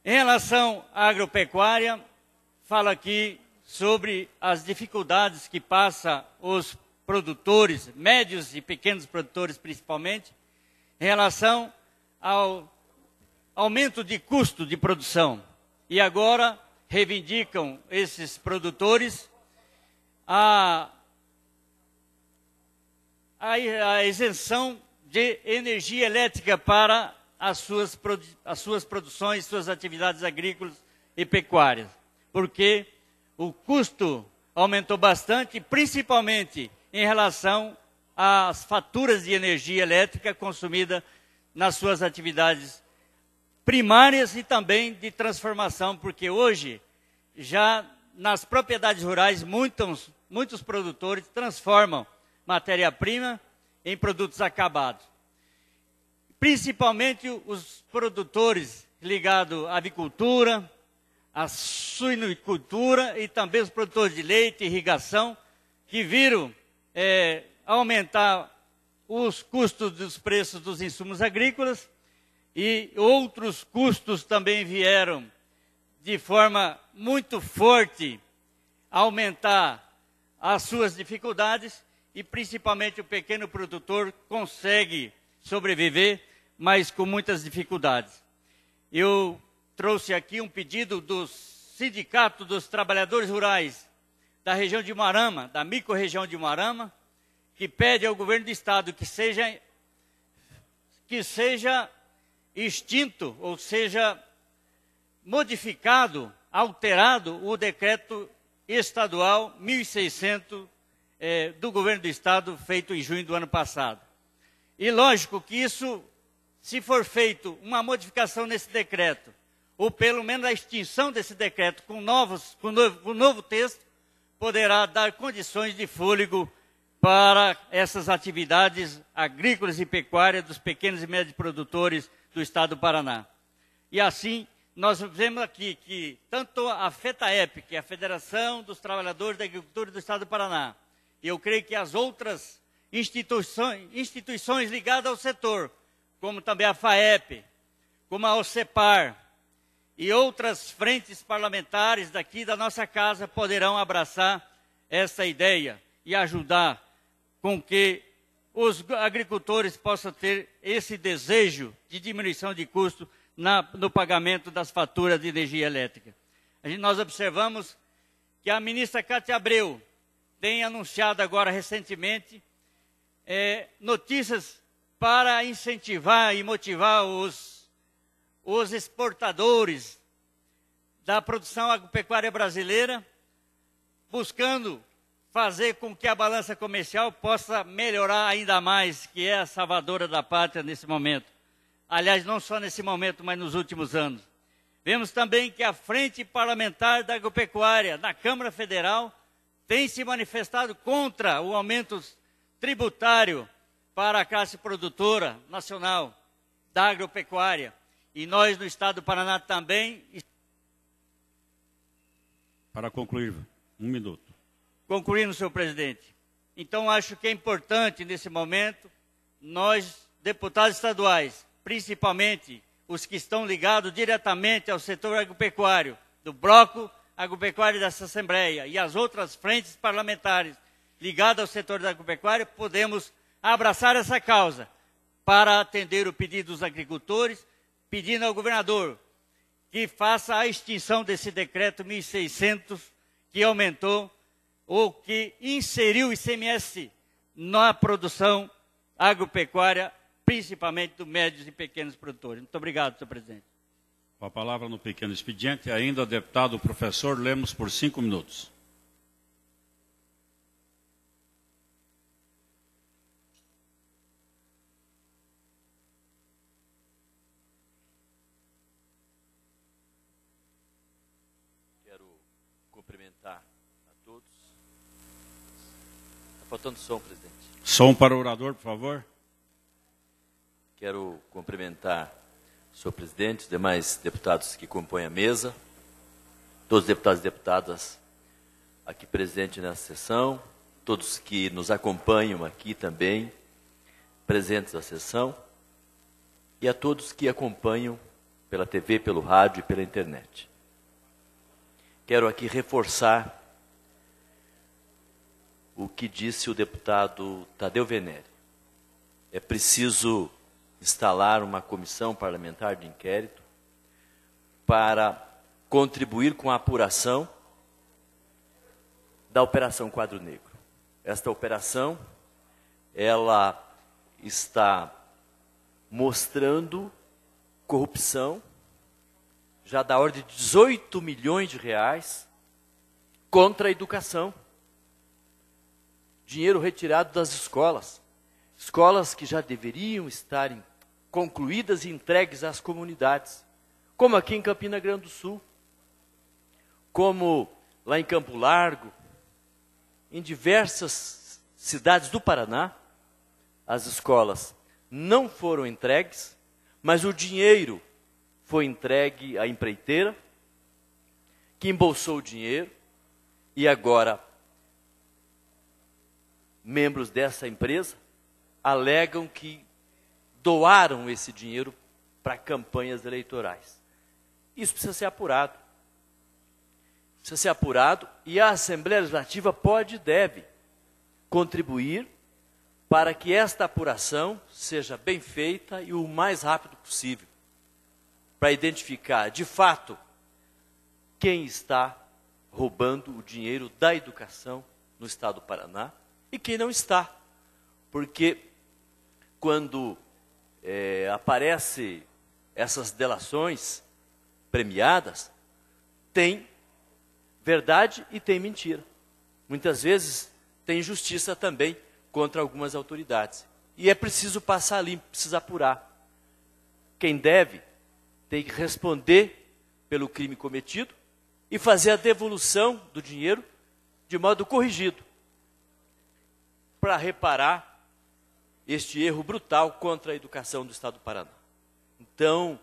Speaker 6: Em relação à agropecuária, falo aqui sobre as dificuldades que passa os produtores, médios e pequenos produtores principalmente, em relação ao aumento de custo de produção. E agora reivindicam esses produtores a, a, isenção de energia elétrica para as suas, as suas produções, suas atividades agrícolas e pecuárias. Porque o custo aumentou bastante, principalmente em relação às faturas de energia elétrica consumida nas suas atividades primárias e também de transformação, porque hoje, já nas propriedades rurais, muitos, muitos produtores transformam matéria-prima em produtos acabados. Principalmente os produtores ligados à avicultura, à suinocultura e também os produtores de leite e irrigação, que viram é, aumentar os custos dos preços dos insumos agrícolas e outros custos também vieram de forma muito forte aumentar as suas dificuldades e principalmente o pequeno produtor consegue sobreviver, mas com muitas dificuldades. Eu trouxe aqui um pedido do Sindicato dos Trabalhadores Rurais da região de Marama, da micro-região de Marama, que pede ao governo do estado que seja que seja extinto, ou seja, modificado, alterado o decreto estadual 1600 eh, do governo do estado feito em junho do ano passado. E lógico que isso, se for feito uma modificação nesse decreto, ou pelo menos a extinção desse decreto com novos, com novo, com novo texto, poderá dar condições de fôlego para essas atividades agrícolas e pecuárias dos pequenos e médios produtores do estado do Paraná. E assim, nós vemos aqui que tanto a FETAEP, que é a Federação dos Trabalhadores da Agricultura do estado do Paraná, eu creio que as outras instituições, instituições ligadas ao setor, como também a FAEP, como a OCEPAR e outras frentes parlamentares daqui da nossa casa poderão abraçar essa ideia e ajudar com que os agricultores possam ter esse desejo de diminuição de custo na, no pagamento das faturas de energia elétrica. Gente, nós observamos que a ministra Cátia Abreu tem anunciado agora recentemente é, notícias para incentivar e motivar os, os exportadores da produção agropecuária brasileira, buscando fazer com que a balança comercial possa melhorar ainda mais, que é a salvadora da pátria nesse momento. Aliás, não só nesse momento, mas nos últimos anos. Vemos também que a Frente Parlamentar da Agropecuária na Câmara Federal tem se manifestado contra o aumento tributário para a classe produtora nacional da agropecuária. E nós, no estado do Paraná, também.
Speaker 1: Para concluir, um minuto.
Speaker 6: Concluindo, senhor presidente. Então, acho que é importante, nesse momento, nós, deputados estaduais, principalmente os que estão ligados diretamente ao setor agropecuário, do bloco agropecuário dessa Assembleia e as outras frentes parlamentares ligadas ao setor da agropecuária, podemos abraçar essa causa para atender o pedido dos agricultores, pedindo ao governador que faça a extinção desse decreto 1600 que aumentou ou que inseriu o ICMS na produção agropecuária, principalmente dos médios e pequenos produtores. Muito obrigado, senhor presidente.
Speaker 1: Com a palavra no pequeno expediente, ainda deputado professor Lemos, por cinco minutos.
Speaker 7: faltando som, presidente.
Speaker 1: Som para o orador, por favor.
Speaker 7: Quero cumprimentar senhor presidente, demais deputados que compõem a mesa, todos os deputados e deputadas aqui presentes nessa sessão, todos que nos acompanham aqui também, presentes na sessão, e a todos que acompanham pela TV, pelo rádio e pela internet. Quero aqui reforçar o que disse o deputado Tadeu Venere. É preciso instalar uma comissão parlamentar de inquérito para contribuir com a apuração da Operação Quadro Negro. Esta operação, ela está mostrando corrupção já da ordem de 18 milhões de reais contra a educação dinheiro retirado das escolas. Escolas que já deveriam estar concluídas e entregues às comunidades, como aqui em Campina Grande do Sul, como lá em Campo Largo, em diversas cidades do Paraná, as escolas não foram entregues, mas o dinheiro foi entregue à empreiteira, que embolsou o dinheiro e agora membros dessa empresa alegam que doaram esse dinheiro para campanhas eleitorais. Isso precisa ser apurado. Precisa ser apurado e a Assembleia Legislativa pode e deve contribuir para que esta apuração seja bem feita e o mais rápido possível, para identificar de fato quem está roubando o dinheiro da educação no estado do Paraná e quem não está. Porque quando é, aparece essas delações premiadas, tem verdade e tem mentira. Muitas vezes tem justiça também contra algumas autoridades. E é preciso passar limpo, precisa apurar. Quem deve tem que responder pelo crime cometido e fazer a devolução do dinheiro de modo corrigido para reparar este erro brutal contra a educação do Estado do Paraná. Então,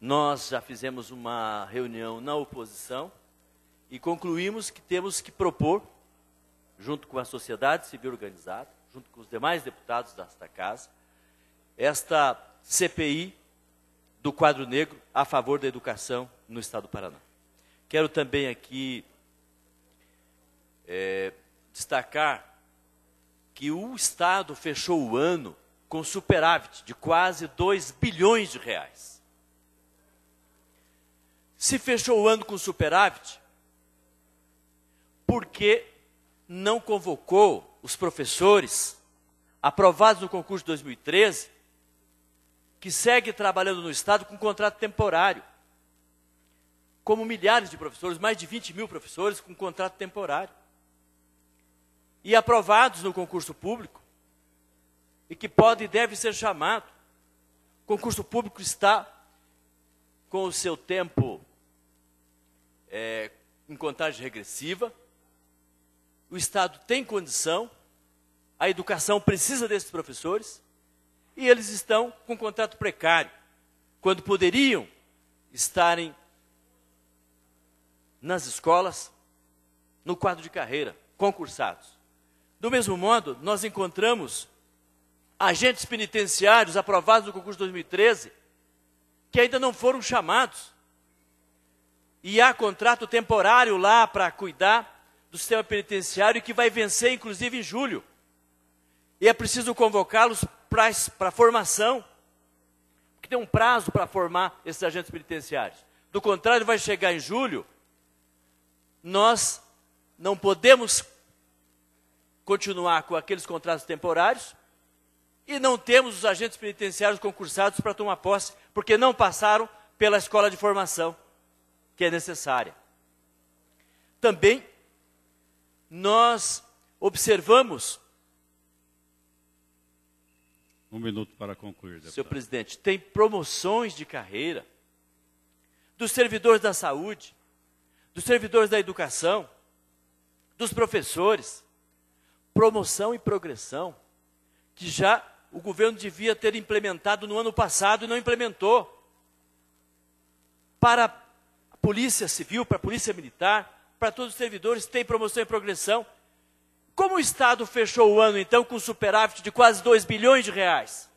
Speaker 7: nós já fizemos uma reunião na oposição e concluímos que temos que propor, junto com a sociedade civil organizada, junto com os demais deputados desta casa, esta CPI do quadro negro a favor da educação no Estado do Paraná. Quero também aqui é, destacar que o Estado fechou o ano com superávit de quase 2 bilhões de reais. Se fechou o ano com superávit, porque não convocou os professores aprovados no concurso de 2013, que segue trabalhando no Estado com contrato temporário. Como milhares de professores, mais de 20 mil professores com contrato temporário e aprovados no concurso público e que pode e deve ser chamado. O concurso público está com o seu tempo é, em contagem regressiva, o Estado tem condição, a educação precisa desses professores e eles estão com contrato precário, quando poderiam estarem nas escolas, no quadro de carreira, concursados. Do mesmo modo, nós encontramos agentes penitenciários aprovados no concurso de 2013 que ainda não foram chamados. E há contrato temporário lá para cuidar do sistema penitenciário que vai vencer, inclusive, em julho. E é preciso convocá-los para formação, porque tem um prazo para formar esses agentes penitenciários. Do contrário, vai chegar em julho, nós não podemos continuar com aqueles contratos temporários e não temos os agentes penitenciários concursados para tomar posse, porque não passaram pela escola de formação que é necessária. Também nós observamos.
Speaker 1: Um minuto para concluir. Deputado.
Speaker 7: Senhor presidente, tem promoções de carreira dos servidores da saúde, dos servidores da educação, dos professores promoção e progressão, que já o governo devia ter implementado no ano passado e não implementou. Para a Polícia Civil, para a Polícia Militar, para todos os servidores, tem promoção e progressão. Como o Estado fechou o ano, então, com superávit de quase 2 bilhões de reais?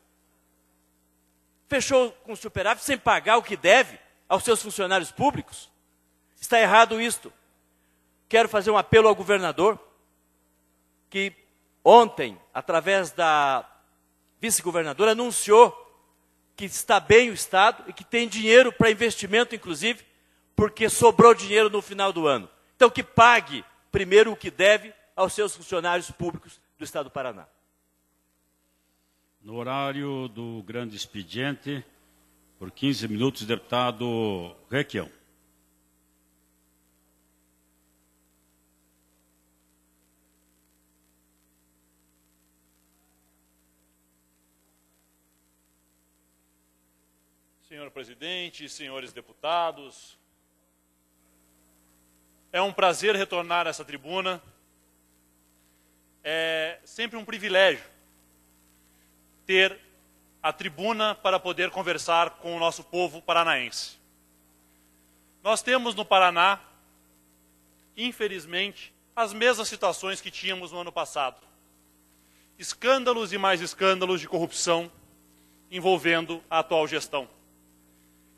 Speaker 7: Fechou com superávit sem pagar o que deve aos seus funcionários públicos? Está errado isto. Quero fazer um apelo ao governador que ontem, através da vice-governadora, anunciou que está bem o Estado e que tem dinheiro para investimento, inclusive, porque sobrou dinheiro no final do ano. Então, que pague primeiro o que deve aos seus funcionários públicos do Estado do Paraná.
Speaker 1: No horário do grande expediente, por 15 minutos, deputado Requião.
Speaker 8: Senhor presidente, senhores deputados, é um prazer retornar a essa tribuna. É sempre um privilégio ter a tribuna para poder conversar com o nosso povo paranaense. Nós temos no Paraná, infelizmente, as mesmas situações que tínhamos no ano passado. Escândalos e mais escândalos de corrupção envolvendo a atual gestão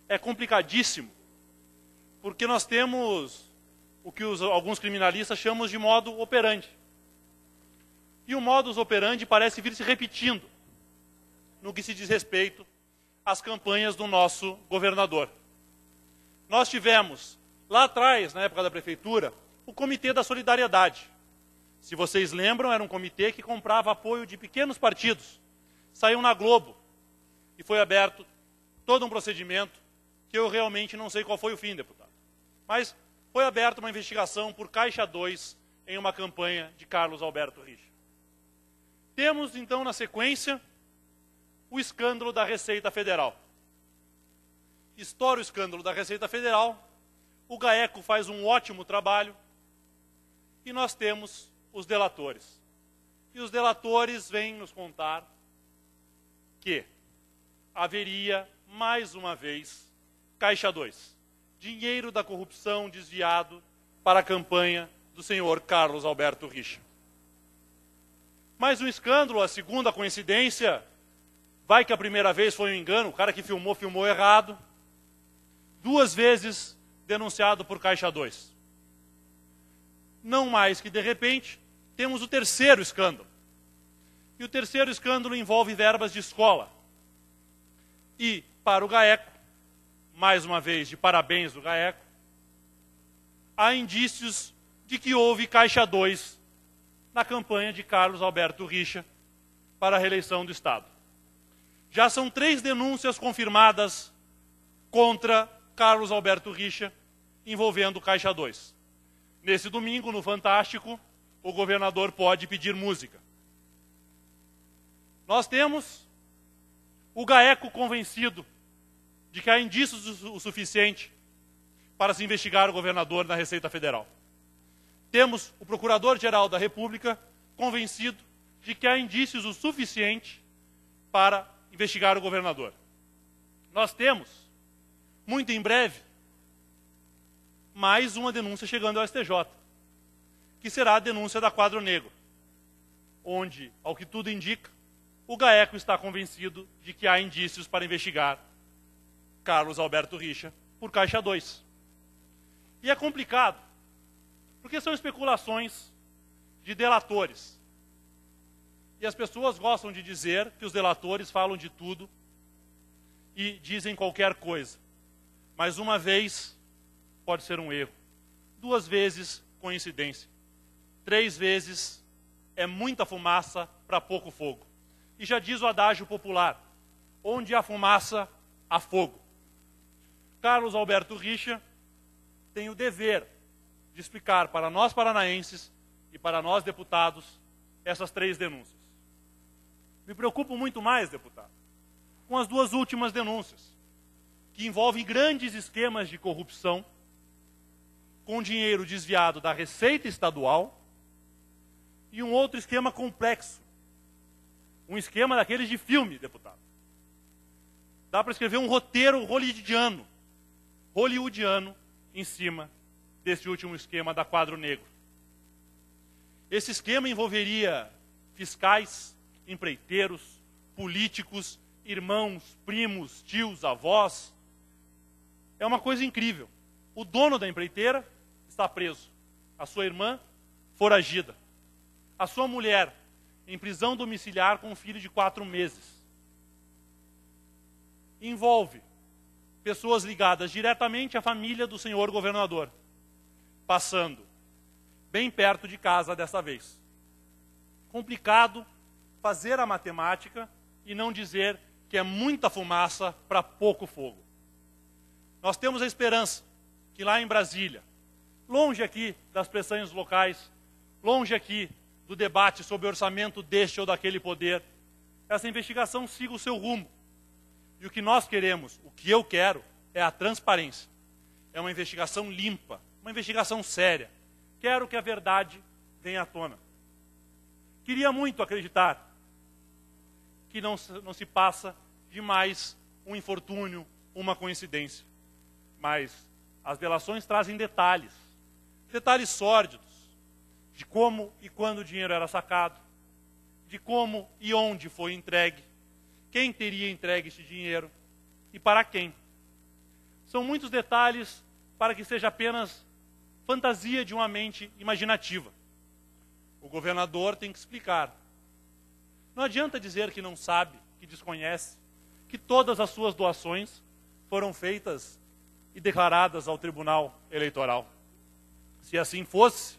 Speaker 8: é complicadíssimo, porque nós temos o que os, alguns criminalistas chamam de modo operante. E o modus operandi parece vir se repetindo no que se diz respeito às campanhas do nosso governador. Nós tivemos, lá atrás, na época da prefeitura, o Comitê da Solidariedade. Se vocês lembram, era um comitê que comprava apoio de pequenos partidos. Saiu na Globo e foi aberto todo um procedimento que eu realmente não sei qual foi o fim, deputado. Mas foi aberta uma investigação por Caixa 2 em uma campanha de Carlos Alberto Richa. Temos, então, na sequência, o escândalo da Receita Federal. Estoura o escândalo da Receita Federal, o GAECO faz um ótimo trabalho e nós temos os delatores. E os delatores vêm nos contar que haveria, mais uma vez, Caixa 2, dinheiro da corrupção desviado para a campanha do senhor Carlos Alberto Richa. Mais um escândalo, a segunda coincidência. Vai que a primeira vez foi um engano, o cara que filmou, filmou errado. Duas vezes denunciado por Caixa 2. Não mais que de repente, temos o terceiro escândalo. E o terceiro escândalo envolve verbas de escola. E, para o GAECO, mais uma vez, de parabéns do GAECO, há indícios de que houve Caixa 2 na campanha de Carlos Alberto Richa para a reeleição do Estado. Já são três denúncias confirmadas contra Carlos Alberto Richa envolvendo Caixa 2. Nesse domingo, no Fantástico, o governador pode pedir música. Nós temos o GAECO convencido de que há indícios o suficiente para se investigar o governador na Receita Federal temos o Procurador-Geral da República convencido de que há indícios o suficiente para investigar o governador. Nós temos, muito em breve, mais uma denúncia chegando ao STJ, que será a denúncia da Quadro Negro, onde, ao que tudo indica, o GAECO está convencido de que há indícios para investigar Carlos Alberto Richa por Caixa 2. E é complicado, porque são especulações de delatores. E as pessoas gostam de dizer que os delatores falam de tudo e dizem qualquer coisa. Mas uma vez pode ser um erro. Duas vezes, coincidência. Três vezes é muita fumaça para pouco fogo. E já diz o adágio popular: onde há fumaça, há fogo. Carlos Alberto Richa tem o dever de explicar para nós paranaenses e para nós deputados essas três denúncias. Me preocupo muito mais, deputado, com as duas últimas denúncias, que envolvem grandes esquemas de corrupção com dinheiro desviado da Receita Estadual e um outro esquema complexo. Um esquema daqueles de filme, deputado. Dá para escrever um roteiro hollywoodiano, hollywoodiano em cima desse último esquema da quadro negro. Esse esquema envolveria fiscais, empreiteiros, políticos, irmãos, primos, tios, avós. É uma coisa incrível. O dono da empreiteira está preso. A sua irmã, foragida. A sua mulher, em prisão domiciliar com um filho de quatro meses. Envolve pessoas ligadas diretamente à família do senhor governador passando bem perto de casa dessa vez. Complicado fazer a matemática e não dizer que é muita fumaça para pouco fogo. Nós temos a esperança que lá em Brasília, longe aqui das pressões locais, longe aqui do debate sobre orçamento deste ou daquele poder, essa investigação siga o seu rumo. E o que nós queremos, o que eu quero, é a transparência. É uma investigação limpa, uma investigação séria. Quero que a verdade venha à tona. Queria muito acreditar que não, não se passa de mais um infortúnio, uma coincidência. Mas as delações trazem detalhes, detalhes sórdidos, de como e quando o dinheiro era sacado, de como e onde foi entregue, quem teria entregue esse dinheiro e para quem. São muitos detalhes para que seja apenas fantasia de uma mente imaginativa. O governador tem que explicar. Não adianta dizer que não sabe, que desconhece, que todas as suas doações foram feitas e declaradas ao Tribunal Eleitoral. Se assim fosse,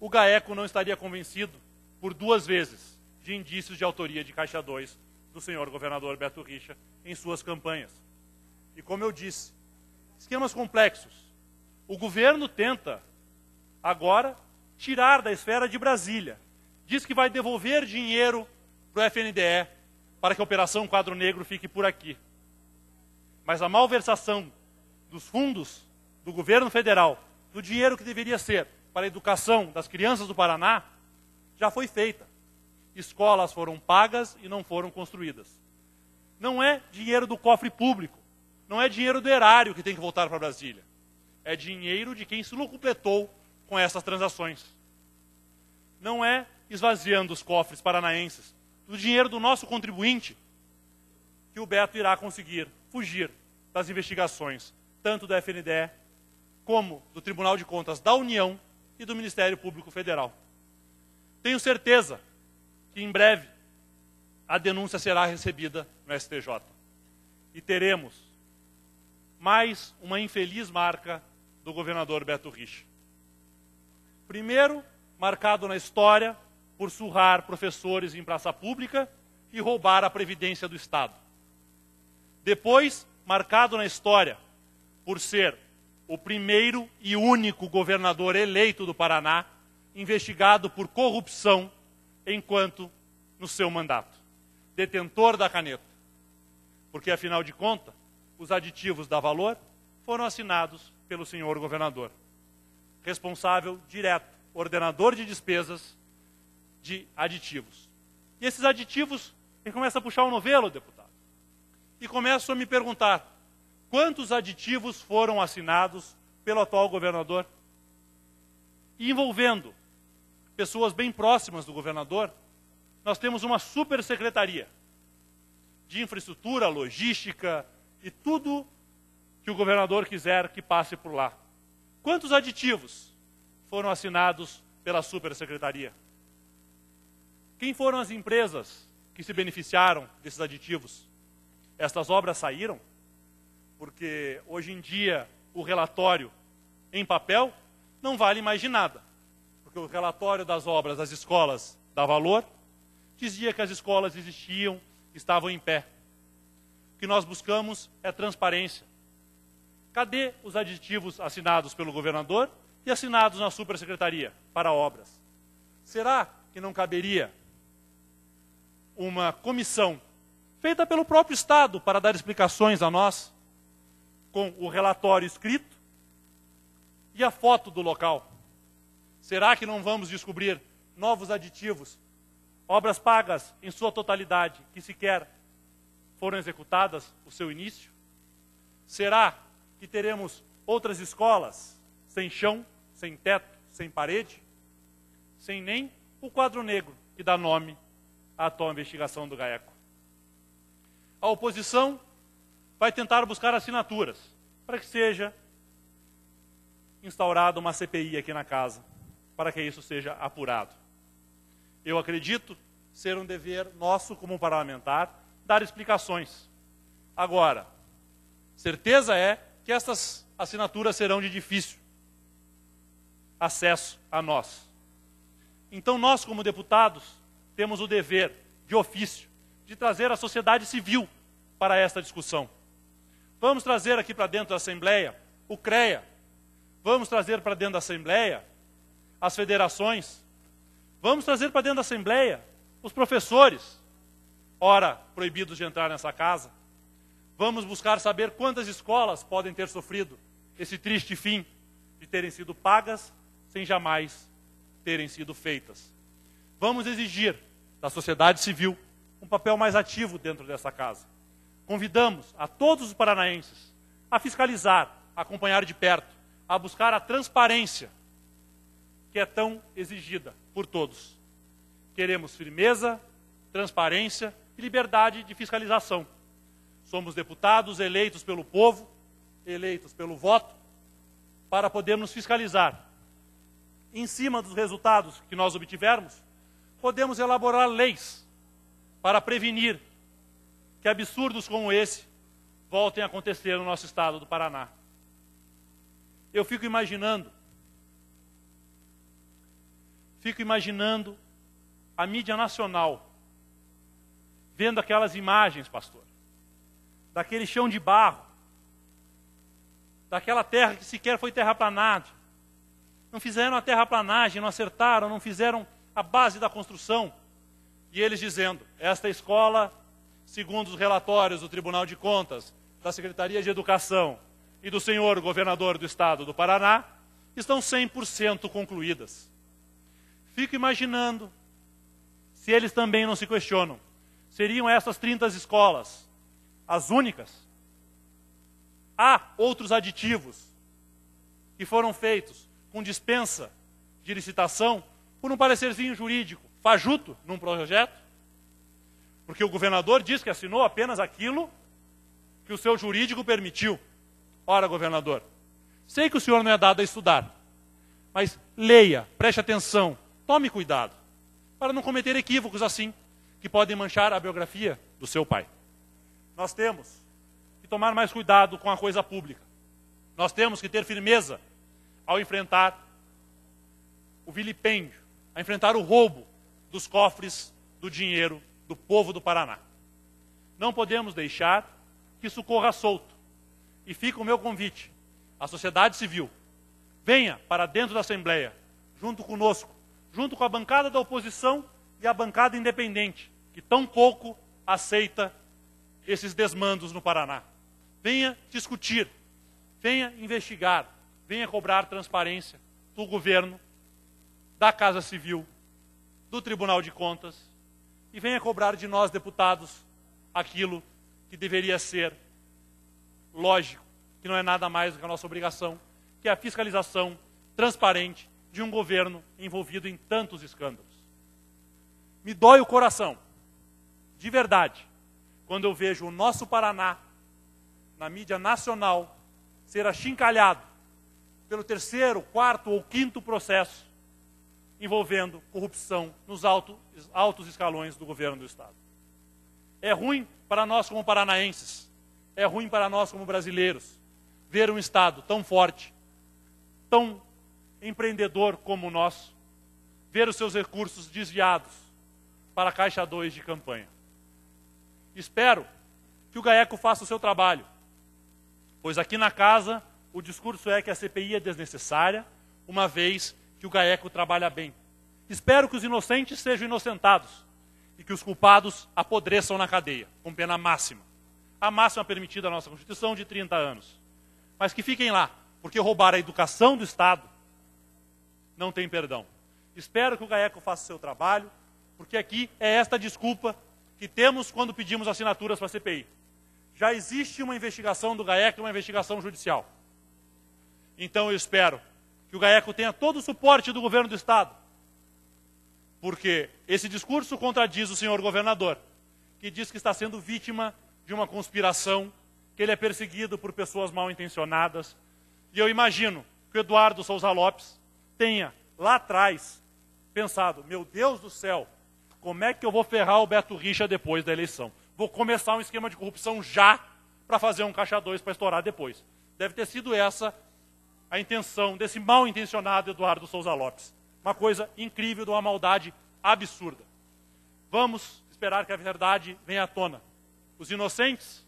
Speaker 8: o GAECO não estaria convencido por duas vezes de indícios de autoria de Caixa 2 do senhor governador Beto Richa em suas campanhas. E como eu disse, esquemas complexos. O governo tenta agora tirar da esfera de Brasília. Diz que vai devolver dinheiro para o FNDE para que a Operação Quadro Negro fique por aqui. Mas a malversação dos fundos do governo federal, do dinheiro que deveria ser para a educação das crianças do Paraná, já foi feita. Escolas foram pagas e não foram construídas. Não é dinheiro do cofre público, não é dinheiro do erário que tem que voltar para Brasília. É dinheiro de quem se lucupletou com essas transações. Não é esvaziando os cofres paranaenses do dinheiro do nosso contribuinte que o Beto irá conseguir fugir das investigações, tanto da FNDE como do Tribunal de Contas da União e do Ministério Público Federal. Tenho certeza que em breve a denúncia será recebida no STJ e teremos mais uma infeliz marca do governador Beto Richa. Primeiro, marcado na história por surrar professores em praça pública e roubar a previdência do Estado. Depois, marcado na história por ser o primeiro e único governador eleito do Paraná investigado por corrupção enquanto no seu mandato. Detentor da caneta. Porque, afinal de contas, os aditivos da Valor foram assinados pelo senhor governador. Responsável direto, ordenador de despesas de aditivos. E esses aditivos, ele começa a puxar o novelo, deputado. E começa a me perguntar: quantos aditivos foram assinados pelo atual governador? Envolvendo pessoas bem próximas do governador, nós temos uma super secretaria de infraestrutura, logística e tudo que o governador quiser que passe por lá. Quantos aditivos foram assinados pela supersecretaria? Quem foram as empresas que se beneficiaram desses aditivos? Estas obras saíram? Porque hoje em dia o relatório em papel não vale mais de nada. Porque o relatório das obras das escolas dá valor, dizia que as escolas existiam, estavam em pé. O que nós buscamos é transparência. Cadê os aditivos assinados pelo governador e assinados na supersecretaria para obras? Será que não caberia uma comissão feita pelo próprio Estado para dar explicações a nós, com o relatório escrito e a foto do local. Será que não vamos descobrir novos aditivos, obras pagas em sua totalidade, que sequer foram executadas o seu início? Será que teremos outras escolas sem chão, sem teto, sem parede, sem nem o quadro negro que dá nome a atual investigação do GAECO. A oposição vai tentar buscar assinaturas para que seja instaurada uma CPI aqui na casa, para que isso seja apurado. Eu acredito ser um dever nosso como parlamentar dar explicações. Agora, certeza é que estas assinaturas serão de difícil acesso a nós. Então, nós, como deputados, temos o dever de ofício de trazer a sociedade civil para esta discussão. Vamos trazer aqui para dentro da Assembleia o CREA. Vamos trazer para dentro da Assembleia as federações. Vamos trazer para dentro da Assembleia os professores, ora proibidos de entrar nessa casa. Vamos buscar saber quantas escolas podem ter sofrido esse triste fim de terem sido pagas sem jamais terem sido feitas. Vamos exigir da sociedade civil um papel mais ativo dentro dessa casa. Convidamos a todos os paranaenses a fiscalizar, a acompanhar de perto, a buscar a transparência que é tão exigida por todos. Queremos firmeza, transparência e liberdade de fiscalização. Somos deputados eleitos pelo povo, eleitos pelo voto, para podermos fiscalizar em cima dos resultados que nós obtivermos, podemos elaborar leis para prevenir que absurdos como esse voltem a acontecer no nosso estado do Paraná. Eu fico imaginando, fico imaginando a mídia nacional vendo aquelas imagens, pastor, daquele chão de barro, daquela terra que sequer foi terraplanada. Não fizeram a terraplanagem, não acertaram, não fizeram a base da construção. E eles dizendo: esta escola, segundo os relatórios do Tribunal de Contas, da Secretaria de Educação e do senhor governador do estado do Paraná, estão 100% concluídas. Fico imaginando se eles também não se questionam. Seriam essas 30 escolas as únicas? Há outros aditivos que foram feitos com dispensa de licitação por um parecerzinho jurídico fajuto num projeto? Porque o governador diz que assinou apenas aquilo que o seu jurídico permitiu. Ora, governador, sei que o senhor não é dado a estudar, mas leia, preste atenção, tome cuidado, para não cometer equívocos assim, que podem manchar a biografia do seu pai. Nós temos que tomar mais cuidado com a coisa pública. Nós temos que ter firmeza ao enfrentar o vilipêndio, a enfrentar o roubo dos cofres do dinheiro do povo do Paraná. Não podemos deixar que isso corra solto. E fica o meu convite à sociedade civil. Venha para dentro da Assembleia, junto conosco, junto com a bancada da oposição e a bancada independente, que tão pouco aceita esses desmandos no Paraná. Venha discutir, venha investigar, venha cobrar transparência do governo, da Casa Civil, do Tribunal de Contas e venha cobrar de nós, deputados, aquilo que deveria ser lógico, que não é nada mais do que a nossa obrigação, que é a fiscalização transparente de um governo envolvido em tantos escândalos. Me dói o coração, de verdade, quando eu vejo o nosso Paraná, na mídia nacional, ser achincalhado pelo terceiro, quarto ou quinto processo envolvendo corrupção nos altos, altos escalões do governo do Estado. É ruim para nós como paranaenses, é ruim para nós como brasileiros, ver um Estado tão forte, tão empreendedor como o nosso, ver os seus recursos desviados para a Caixa 2 de campanha. Espero que o GAECO faça o seu trabalho, pois aqui na casa o discurso é que a CPI é desnecessária, uma vez que o GAECO trabalha bem. Espero que os inocentes sejam inocentados e que os culpados apodreçam na cadeia, com pena máxima. A máxima permitida na nossa Constituição de 30 anos. Mas que fiquem lá, porque roubar a educação do Estado não tem perdão. Espero que o GAECO faça o seu trabalho, porque aqui é esta desculpa que temos quando pedimos assinaturas para a CPI. Já existe uma investigação do GAECO, uma investigação judicial. Então eu espero que o GAECO tenha todo o suporte do governo do Estado. Porque esse discurso contradiz o senhor governador, que diz que está sendo vítima de uma conspiração, que ele é perseguido por pessoas mal intencionadas. E eu imagino que o Eduardo Souza Lopes tenha, lá atrás, pensado: meu Deus do céu, como é que eu vou ferrar o Beto Richa depois da eleição? Vou começar um esquema de corrupção já para fazer um caixa 2 para estourar depois. Deve ter sido essa a intenção desse mal intencionado Eduardo Souza Lopes. Uma coisa incrível, de uma maldade absurda. Vamos esperar que a verdade venha à tona. Os inocentes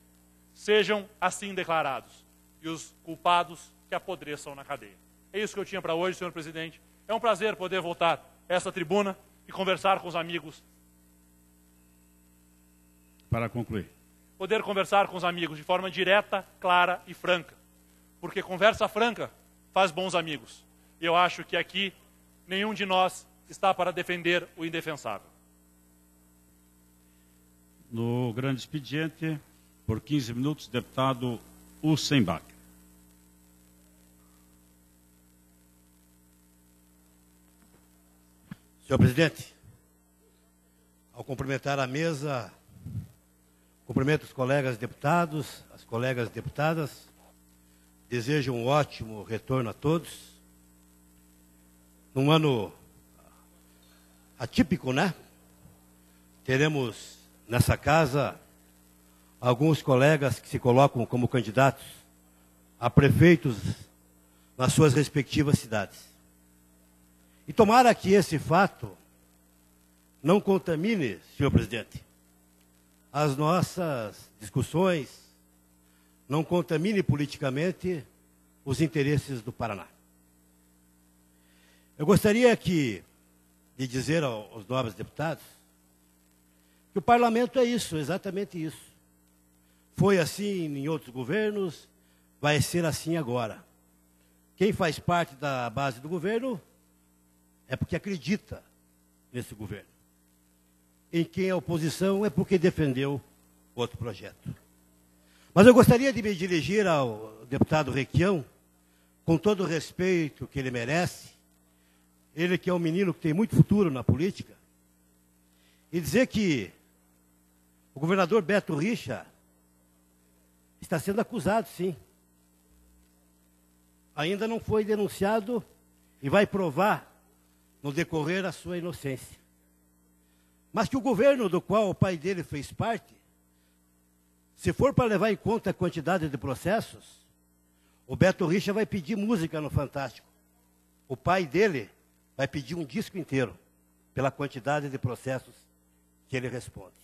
Speaker 8: sejam assim declarados e os culpados que apodreçam na cadeia. É isso que eu tinha para hoje, senhor presidente. É um prazer poder voltar a essa tribuna e conversar com os amigos.
Speaker 1: Para concluir.
Speaker 8: Poder conversar com os amigos de forma direta, clara e franca. Porque conversa franca faz bons amigos. E eu acho que aqui nenhum de nós está para defender o indefensável.
Speaker 1: No grande expediente, por 15 minutos, deputado Ussenbach.
Speaker 9: Senhor presidente, ao cumprimentar a mesa, cumprimento os colegas deputados, as colegas deputadas, Desejo um ótimo retorno a todos. num ano atípico, né? Teremos nessa casa alguns colegas que se colocam como candidatos a prefeitos nas suas respectivas cidades. E tomara que esse fato não contamine, senhor presidente, as nossas discussões, não contamine politicamente os interesses do Paraná. Eu gostaria que, de dizer aos nobres deputados que o parlamento é isso, exatamente isso. Foi assim em outros governos, vai ser assim agora. Quem faz parte da base do governo é porque acredita nesse governo. Em quem é oposição é porque defendeu outro projeto. Mas eu gostaria de me dirigir ao deputado Requião, com todo o respeito que ele merece, ele que é um menino que tem muito futuro na política, e dizer que o governador Beto Richa está sendo acusado, sim. Ainda não foi denunciado e vai provar no decorrer a sua inocência. Mas que o governo do qual o pai dele fez parte, se for para levar em conta a quantidade de processos, o Beto Richa vai pedir música no Fantástico. O pai dele vai pedir um disco inteiro pela quantidade de processos que ele responde.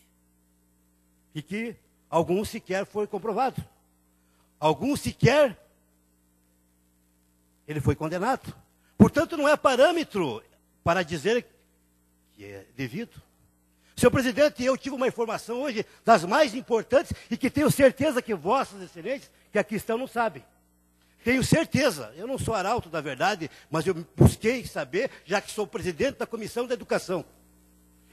Speaker 9: E que alguns sequer foi comprovado. Alguns sequer ele foi condenado. Portanto, não é parâmetro para dizer que é devido. Senhor presidente, eu tive uma informação hoje das mais importantes e que tenho certeza que vossas excelências, que aqui estão, não sabem. Tenho certeza, eu não sou arauto da verdade, mas eu busquei saber, já que sou presidente da Comissão da Educação.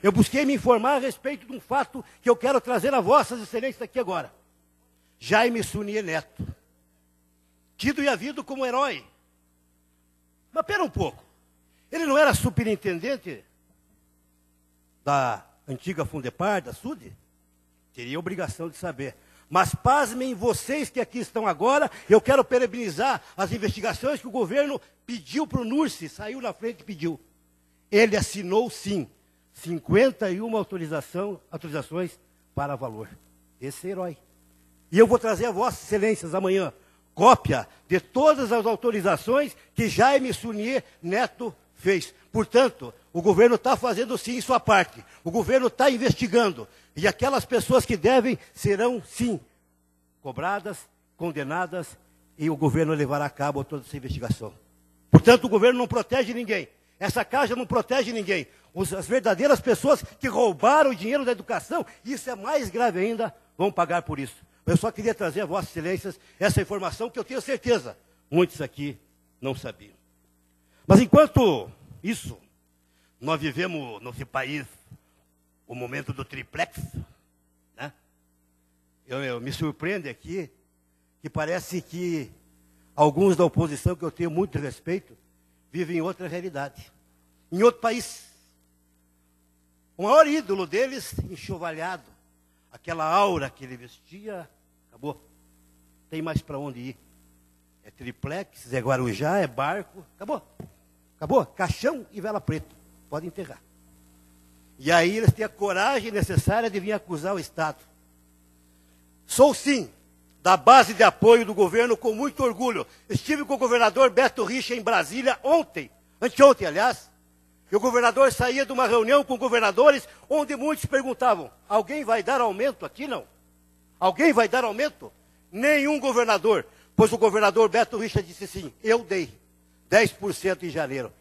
Speaker 9: Eu busquei me informar a respeito de um fato que eu quero trazer a vossas excelências aqui agora. Jaime Sunier Neto, tido e havido como herói. Mas pera um pouco. Ele não era superintendente da antiga Fundepar, da SUD? Teria obrigação de saber. Mas pasmem vocês que aqui estão agora, eu quero parabenizar as investigações que o governo pediu para o NURSE, saiu na frente e pediu. Ele assinou sim 51 autorização, autorizações para valor. Esse é herói. E eu vou trazer a vossas excelências amanhã cópia de todas as autorizações que Jaime Sunier Neto fez. Portanto, o governo está fazendo sim sua parte. O governo está investigando. E aquelas pessoas que devem serão sim cobradas, condenadas, e o governo levará a cabo toda essa investigação. Portanto, o governo não protege ninguém. Essa caixa não protege ninguém. as verdadeiras pessoas que roubaram o dinheiro da educação, isso é mais grave ainda, vão pagar por isso. Eu só queria trazer a Vossas Excelências essa informação que eu tenho certeza, muitos aqui não sabiam. Mas enquanto isso, nós vivemos nesse país o momento do triplex, né? Eu, eu me surpreende aqui que parece que alguns da oposição, que eu tenho muito respeito, vivem em outra realidade, em outro país. O maior ídolo deles, enxovalhado, aquela aura que ele vestia, acabou. Tem mais para onde ir. É triplex, é Guarujá, é barco, acabou. Acabou? Caixão e vela preta. Pode enterrar. E aí eles têm a coragem necessária de vir acusar o Estado. Sou sim da base de apoio do governo com muito orgulho. Estive com o governador Beto Richa em Brasília ontem, anteontem, aliás, e o governador saía de uma reunião com governadores onde muitos perguntavam: alguém vai dar aumento aqui? Não. Alguém vai dar aumento? Nenhum governador. Pois o governador Beto Richa disse assim: eu dei 10% em janeiro.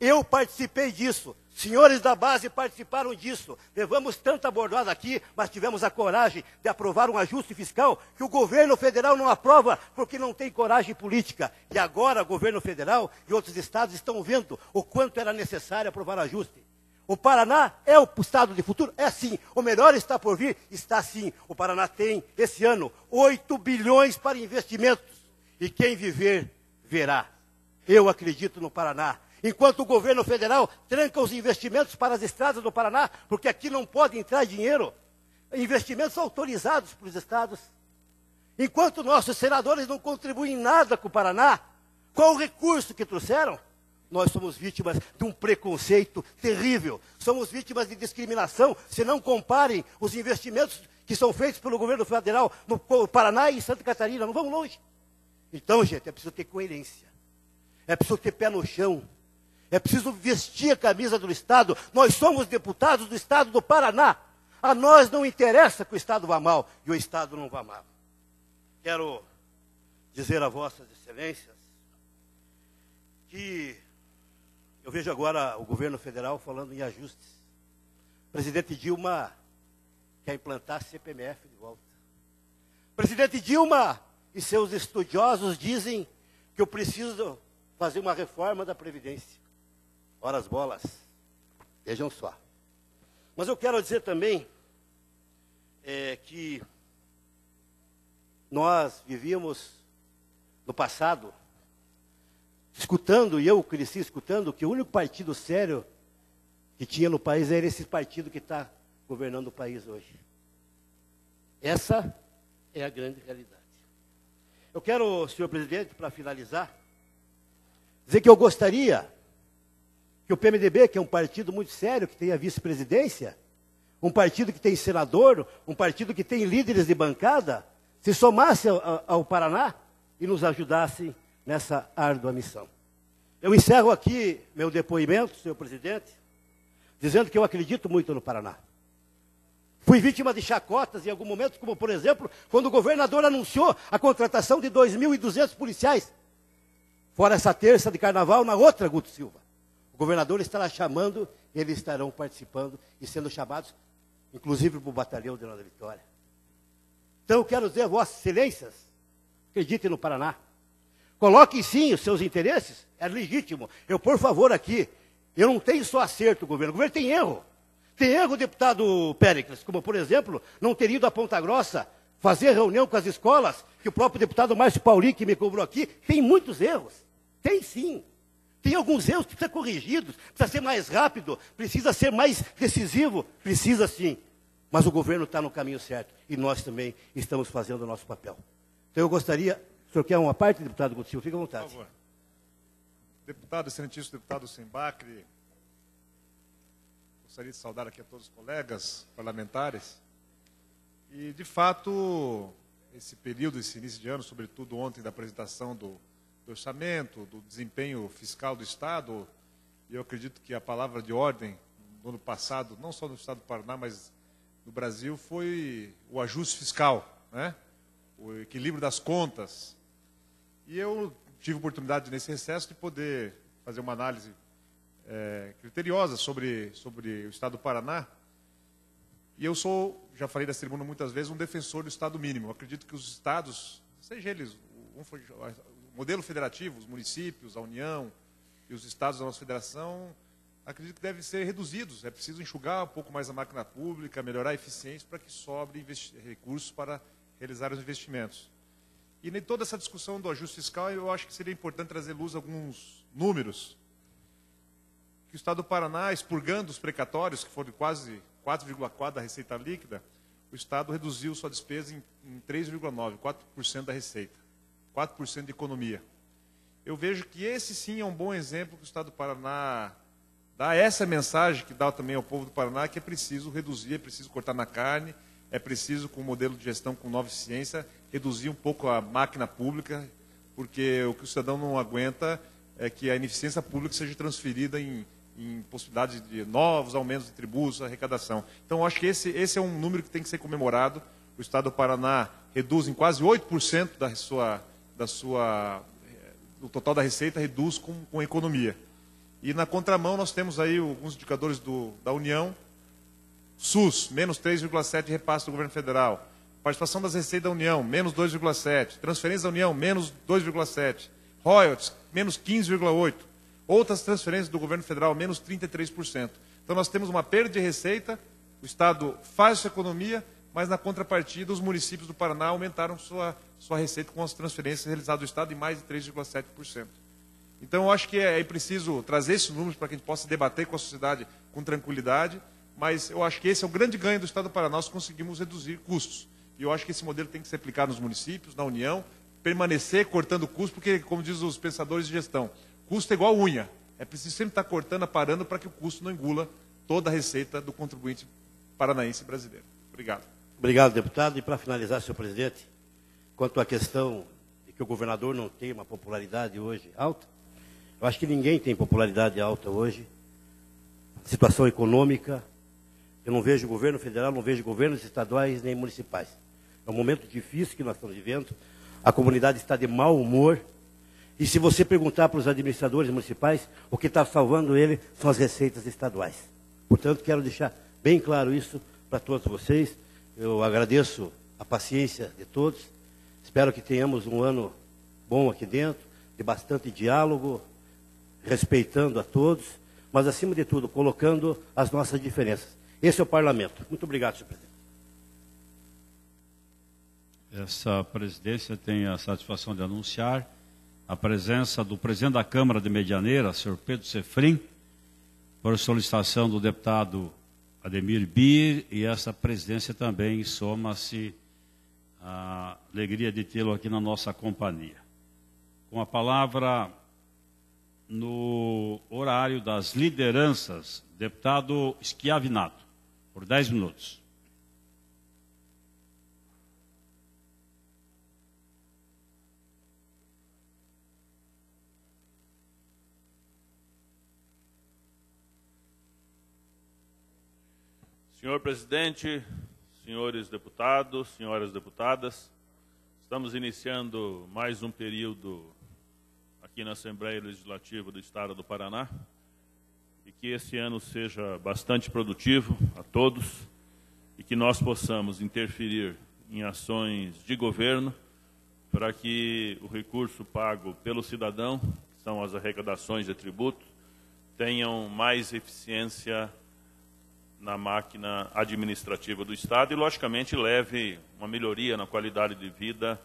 Speaker 9: Eu participei disso. Senhores da base participaram disso. Levamos tanta bordada aqui, mas tivemos a coragem de aprovar um ajuste fiscal que o governo federal não aprova porque não tem coragem política. E agora o governo federal e outros estados estão vendo o quanto era necessário aprovar ajuste. O Paraná é o estado de futuro? É sim. O melhor está por vir? Está sim. O Paraná tem, esse ano, 8 bilhões para investimentos. E quem viver, verá. Eu acredito no Paraná. Enquanto o governo federal tranca os investimentos para as estradas do Paraná, porque aqui não pode entrar dinheiro, investimentos autorizados para os estados. Enquanto nossos senadores não contribuem nada com o Paraná, qual o recurso que trouxeram? nós somos vítimas de um preconceito terrível. Somos vítimas de discriminação se não comparem os investimentos que são feitos pelo governo federal no Paraná e Santa Catarina. Não vamos longe. Então, gente, é preciso ter coerência. É preciso ter pé no chão. É preciso vestir a camisa do Estado. Nós somos deputados do Estado do Paraná. A nós não interessa que o Estado vá mal e o Estado não vá mal. Quero dizer a Vossas Excelências que eu vejo agora o governo federal falando em ajustes. O presidente Dilma quer implantar CPMF de volta. O presidente Dilma e seus estudiosos dizem que eu preciso fazer uma reforma da Previdência. Ora as bolas. Vejam só. Mas eu quero dizer também é, que nós vivíamos no passado escutando, e eu cresci escutando, que o único partido sério que tinha no país era esse partido que está governando o país hoje. Essa é a grande realidade. Eu quero, senhor presidente, para finalizar, dizer que eu gostaria que o PMDB, que é um partido muito sério, que tem a vice-presidência, um partido que tem senador, um partido que tem líderes de bancada, se somasse ao, ao Paraná e nos ajudasse nessa árdua missão. Eu encerro aqui meu depoimento, senhor presidente, dizendo que eu acredito muito no Paraná. Fui vítima de chacotas em algum momento, como por exemplo, quando o governador anunciou a contratação de 2.200 policiais. Fora essa terça de carnaval, na outra, Guto Silva. O governador estará chamando, eles estarão participando e sendo chamados, inclusive para o batalhão de Nova Vitória. Então quero dizer Vossas Excelências, acreditem no Paraná. Coloquem sim os seus interesses, é legítimo. Eu, por favor, aqui, eu não tenho só acerto, governo. O governo tem erro. Tem erro, deputado Péricles, como, por exemplo, não ter ido a Ponta Grossa fazer reunião com as escolas, que o próprio deputado Márcio Pauli, que me cobrou aqui, tem muitos erros. Tem sim. Tem alguns erros que precisam ser corrigidos, precisa ser mais rápido, precisa ser mais decisivo, precisa sim. Mas o governo está no caminho certo e nós também estamos fazendo o nosso papel. Então eu gostaria, o senhor quer uma parte, deputado Gutsil? Fique à vontade. Por favor.
Speaker 10: Deputado, excelentíssimo deputado Sembacre, Gostaria de saudar aqui a todos os colegas parlamentares. E, de fato, esse período, esse início de ano, sobretudo ontem da apresentação do, do orçamento, do desempenho fiscal do Estado, eu acredito que a palavra de ordem no ano passado, não só no Estado do Paraná, mas no Brasil, foi o ajuste fiscal, né? o equilíbrio das contas. E eu tive oportunidade, nesse recesso, de poder fazer uma análise é, criteriosa sobre, sobre o Estado do Paraná. E eu sou, já falei da tribuna muitas vezes, um defensor do Estado mínimo. Eu acredito que os Estados, seja eles um, o modelo federativo, os municípios, a União e os Estados da nossa federação, acredito que devem ser reduzidos. É preciso enxugar um pouco mais a máquina pública, melhorar a eficiência para que sobre recursos para realizar os investimentos. E em toda essa discussão do ajuste fiscal, eu acho que seria importante trazer luz alguns números que o Estado do Paraná, expurgando os precatórios, que foram quase 4,4% da receita líquida, o Estado reduziu sua despesa em, em 3,9%, 4% da receita, 4% de economia. Eu vejo que esse sim é um bom exemplo que o Estado do Paraná dá essa mensagem que dá também ao povo do Paraná, que é preciso reduzir, é preciso cortar na carne, é preciso, com o modelo de gestão com nova eficiência, reduzir um pouco a máquina pública, porque o que o cidadão não aguenta é que a ineficiência pública seja transferida em em possibilidade de novos aumentos de tributos, arrecadação. Então, acho que esse, esse é um número que tem que ser comemorado. O Estado do Paraná reduz em quase 8% da sua, da sua, do total da receita, reduz com, com a economia. E na contramão, nós temos aí alguns indicadores do, da União. SUS, menos 3,7% de repasse do governo federal. Participação das receitas da União, menos 2,7%. Transferência da União, menos 2,7%. Royalties, menos 15,8%. Outras transferências do governo federal, menos 33%. Então nós temos uma perda de receita, o Estado faz sua economia, mas na contrapartida os municípios do Paraná aumentaram sua, sua receita com as transferências realizadas do Estado em mais de 3,7%. Então eu acho que é, é preciso trazer esses números para que a gente possa debater com a sociedade com tranquilidade, mas eu acho que esse é o grande ganho do Estado do Paraná, nós conseguimos reduzir custos. E eu acho que esse modelo tem que ser aplicado nos municípios, na União, permanecer cortando custos, porque, como dizem os pensadores de gestão, Custo é igual unha. É preciso sempre estar cortando, parando, para que o custo não engula toda a receita do contribuinte paranaense brasileiro. Obrigado.
Speaker 9: Obrigado, deputado. E para finalizar, senhor presidente, quanto à questão de que o governador não tem uma popularidade hoje alta, eu acho que ninguém tem popularidade alta hoje. Situação econômica, eu não vejo governo federal, não vejo governos estaduais nem municipais. É um momento difícil que nós estamos vivendo. A comunidade está de mau humor. E se você perguntar para os administradores municipais, o que está salvando ele são as receitas estaduais. Portanto, quero deixar bem claro isso para todos vocês. Eu agradeço a paciência de todos. Espero que tenhamos um ano bom aqui dentro, de bastante diálogo, respeitando a todos, mas acima de tudo, colocando as nossas diferenças. Esse é o parlamento. Muito obrigado, senhor presidente.
Speaker 1: Essa presidência tem a satisfação de anunciar a presença do presidente da Câmara de Medianeira, senhor Pedro Sefrim, por solicitação do deputado Ademir Bir, e essa presidência também soma-se a alegria de tê-lo aqui na nossa companhia. Com a palavra no horário das lideranças, deputado Schiavinato, por 10 minutos.
Speaker 11: Senhor presidente, senhores deputados, senhoras deputadas, estamos iniciando mais um período aqui na Assembleia Legislativa do Estado do Paraná. E que esse ano seja bastante produtivo a todos e que nós possamos interferir em ações de governo para que o recurso pago pelo cidadão, que são as arrecadações de tributo, tenham mais eficiência na máquina administrativa do Estado e, logicamente, leve uma melhoria na qualidade de vida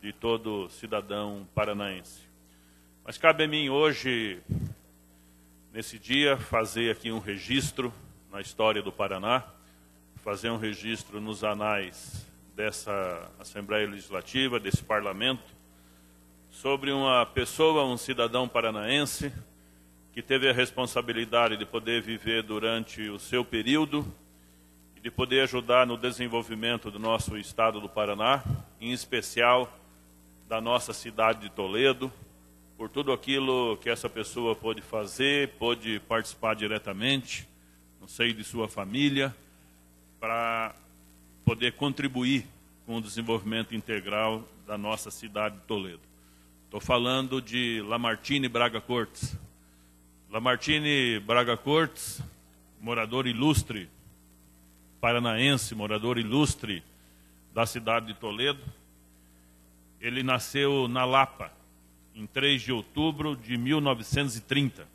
Speaker 11: de todo cidadão paranaense. Mas cabe a mim hoje, nesse dia, fazer aqui um registro na história do Paraná, fazer um registro nos anais dessa Assembleia Legislativa, desse Parlamento, sobre uma pessoa, um cidadão paranaense, que teve a responsabilidade de poder viver durante o seu período e de poder ajudar no desenvolvimento do nosso estado do Paraná, em especial da nossa cidade de Toledo, por tudo aquilo que essa pessoa pôde fazer, pôde participar diretamente, no seio de sua família, para poder contribuir com o desenvolvimento integral da nossa cidade de Toledo. Estou falando de Lamartine Braga Cortes, Lamartine Braga Cortes, morador ilustre, paranaense, morador ilustre da cidade de Toledo. Ele nasceu na Lapa, em 3 de outubro de 1930.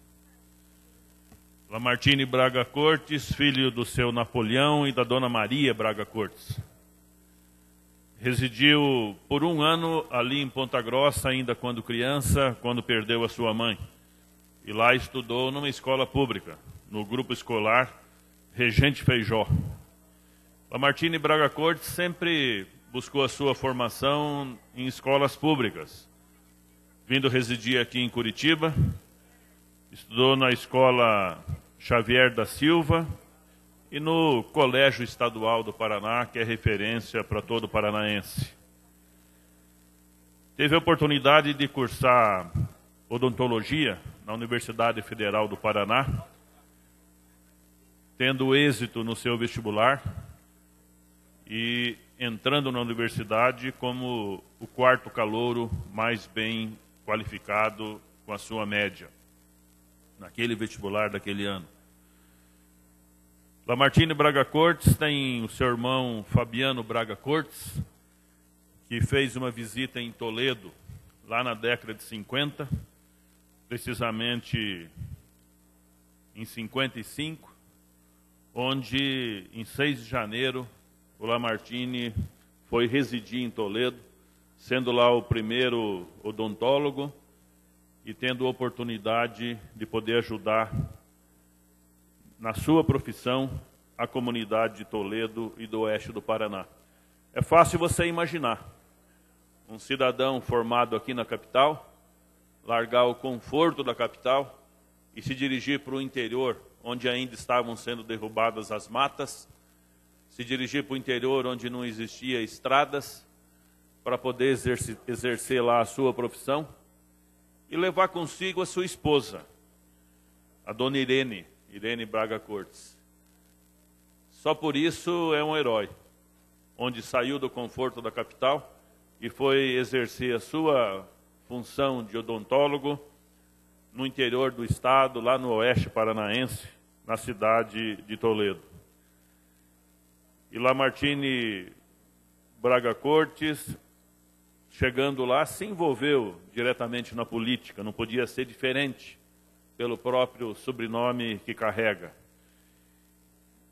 Speaker 11: Lamartine Braga Cortes, filho do seu Napoleão e da dona Maria Braga Cortes. Residiu por um ano ali em Ponta Grossa, ainda quando criança, quando perdeu a sua mãe e lá estudou numa escola pública, no grupo escolar Regente Feijó. Lamartine Braga Cortes sempre buscou a sua formação em escolas públicas. Vindo residir aqui em Curitiba, estudou na escola Xavier da Silva e no Colégio Estadual do Paraná, que é referência para todo paranaense. Teve a oportunidade de cursar odontologia na Universidade Federal do Paraná, tendo êxito no seu vestibular e entrando na universidade como o quarto calouro mais bem qualificado com a sua média, naquele vestibular daquele ano. Lamartine Braga Cortes tem o seu irmão Fabiano Braga Cortes, que fez uma visita em Toledo, lá na década de 50, precisamente em 55, onde em 6 de janeiro o Lamartine foi residir em Toledo, sendo lá o primeiro odontólogo e tendo a oportunidade de poder ajudar na sua profissão a comunidade de Toledo e do oeste do Paraná. É fácil você imaginar um cidadão formado aqui na capital, largar o conforto da capital e se dirigir para o interior, onde ainda estavam sendo derrubadas as matas, se dirigir para o interior onde não existia estradas, para poder exercer, exercer lá a sua profissão, e levar consigo a sua esposa, a dona Irene, Irene Braga Cortes. Só por isso é um herói, onde saiu do conforto da capital e foi exercer a sua função de odontólogo no interior do estado, lá no oeste paranaense, na cidade de Toledo. E Lamartine Braga Cortes, chegando lá, se envolveu diretamente na política, não podia ser diferente, pelo próprio sobrenome que carrega.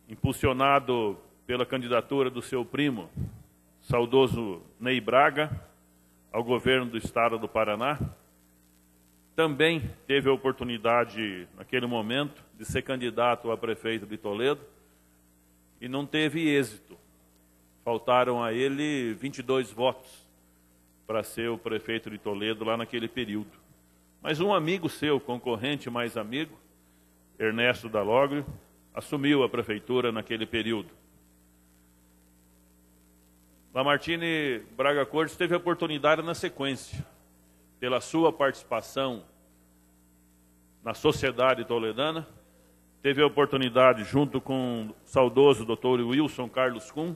Speaker 11: Impulsionado pela candidatura do seu primo, saudoso Ney Braga, ao governo do estado do Paraná, também teve a oportunidade, naquele momento, de ser candidato a prefeito de Toledo e não teve êxito. Faltaram a ele 22 votos para ser o prefeito de Toledo lá naquele período. Mas um amigo seu, concorrente mais amigo, Ernesto Dalogrio, assumiu a prefeitura naquele período. Lamartine Braga Cortes teve a oportunidade na sequência pela sua participação na sociedade toledana. Teve a oportunidade, junto com o saudoso doutor Wilson Carlos Kuhn,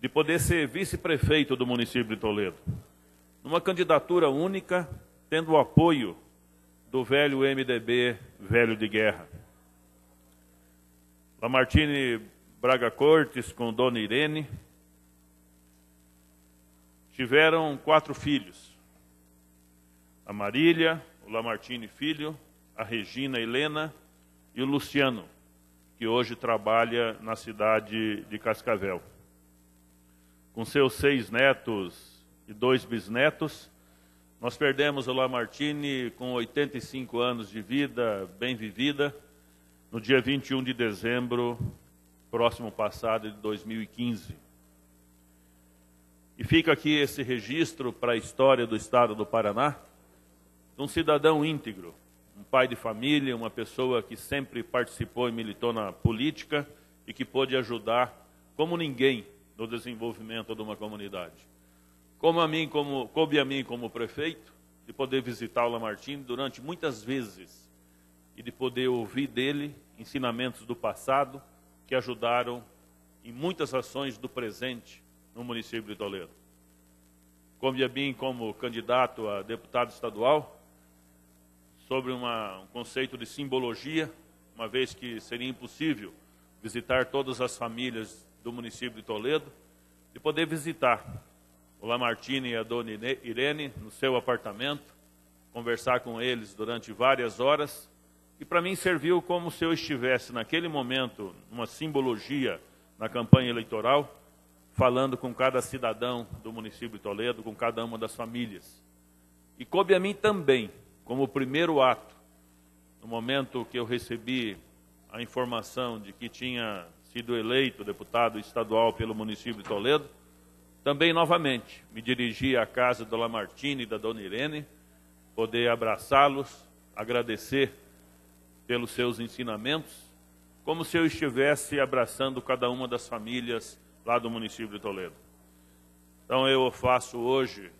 Speaker 11: de poder ser vice-prefeito do município de Toledo. Numa candidatura única, tendo o apoio do velho MDB, velho de guerra. Lamartine Braga Cortes com Dona Irene tiveram quatro filhos a Marília, o Lamartine Filho, a Regina Helena e o Luciano, que hoje trabalha na cidade de Cascavel. Com seus seis netos e dois bisnetos, nós perdemos o Lamartine com 85 anos de vida, bem vivida, no dia 21 de dezembro, próximo passado de 2015. E fica aqui esse registro para a história do estado do Paraná, de um cidadão íntegro, um pai de família, uma pessoa que sempre participou e militou na política e que pôde ajudar como ninguém no desenvolvimento de uma comunidade. Como a mim, como coube a mim como prefeito, de poder visitar o Lamartine durante muitas vezes e de poder ouvir dele ensinamentos do passado que ajudaram em muitas ações do presente no município de Toledo. Coube a mim como candidato a deputado estadual sobre uma, um conceito de simbologia, uma vez que seria impossível visitar todas as famílias do município de Toledo, e poder visitar o Lamartine e a dona Irene no seu apartamento, conversar com eles durante várias horas, e para mim serviu como se eu estivesse naquele momento, uma simbologia na campanha eleitoral, falando com cada cidadão do município de Toledo, com cada uma das famílias. E coube a mim também como primeiro ato, no momento que eu recebi a informação de que tinha sido eleito deputado estadual pelo município de Toledo, também novamente me dirigi à casa do Lamartine e da Dona Irene, poder abraçá-los, agradecer pelos seus ensinamentos, como se eu estivesse abraçando cada uma das famílias lá do município de Toledo. Então eu faço hoje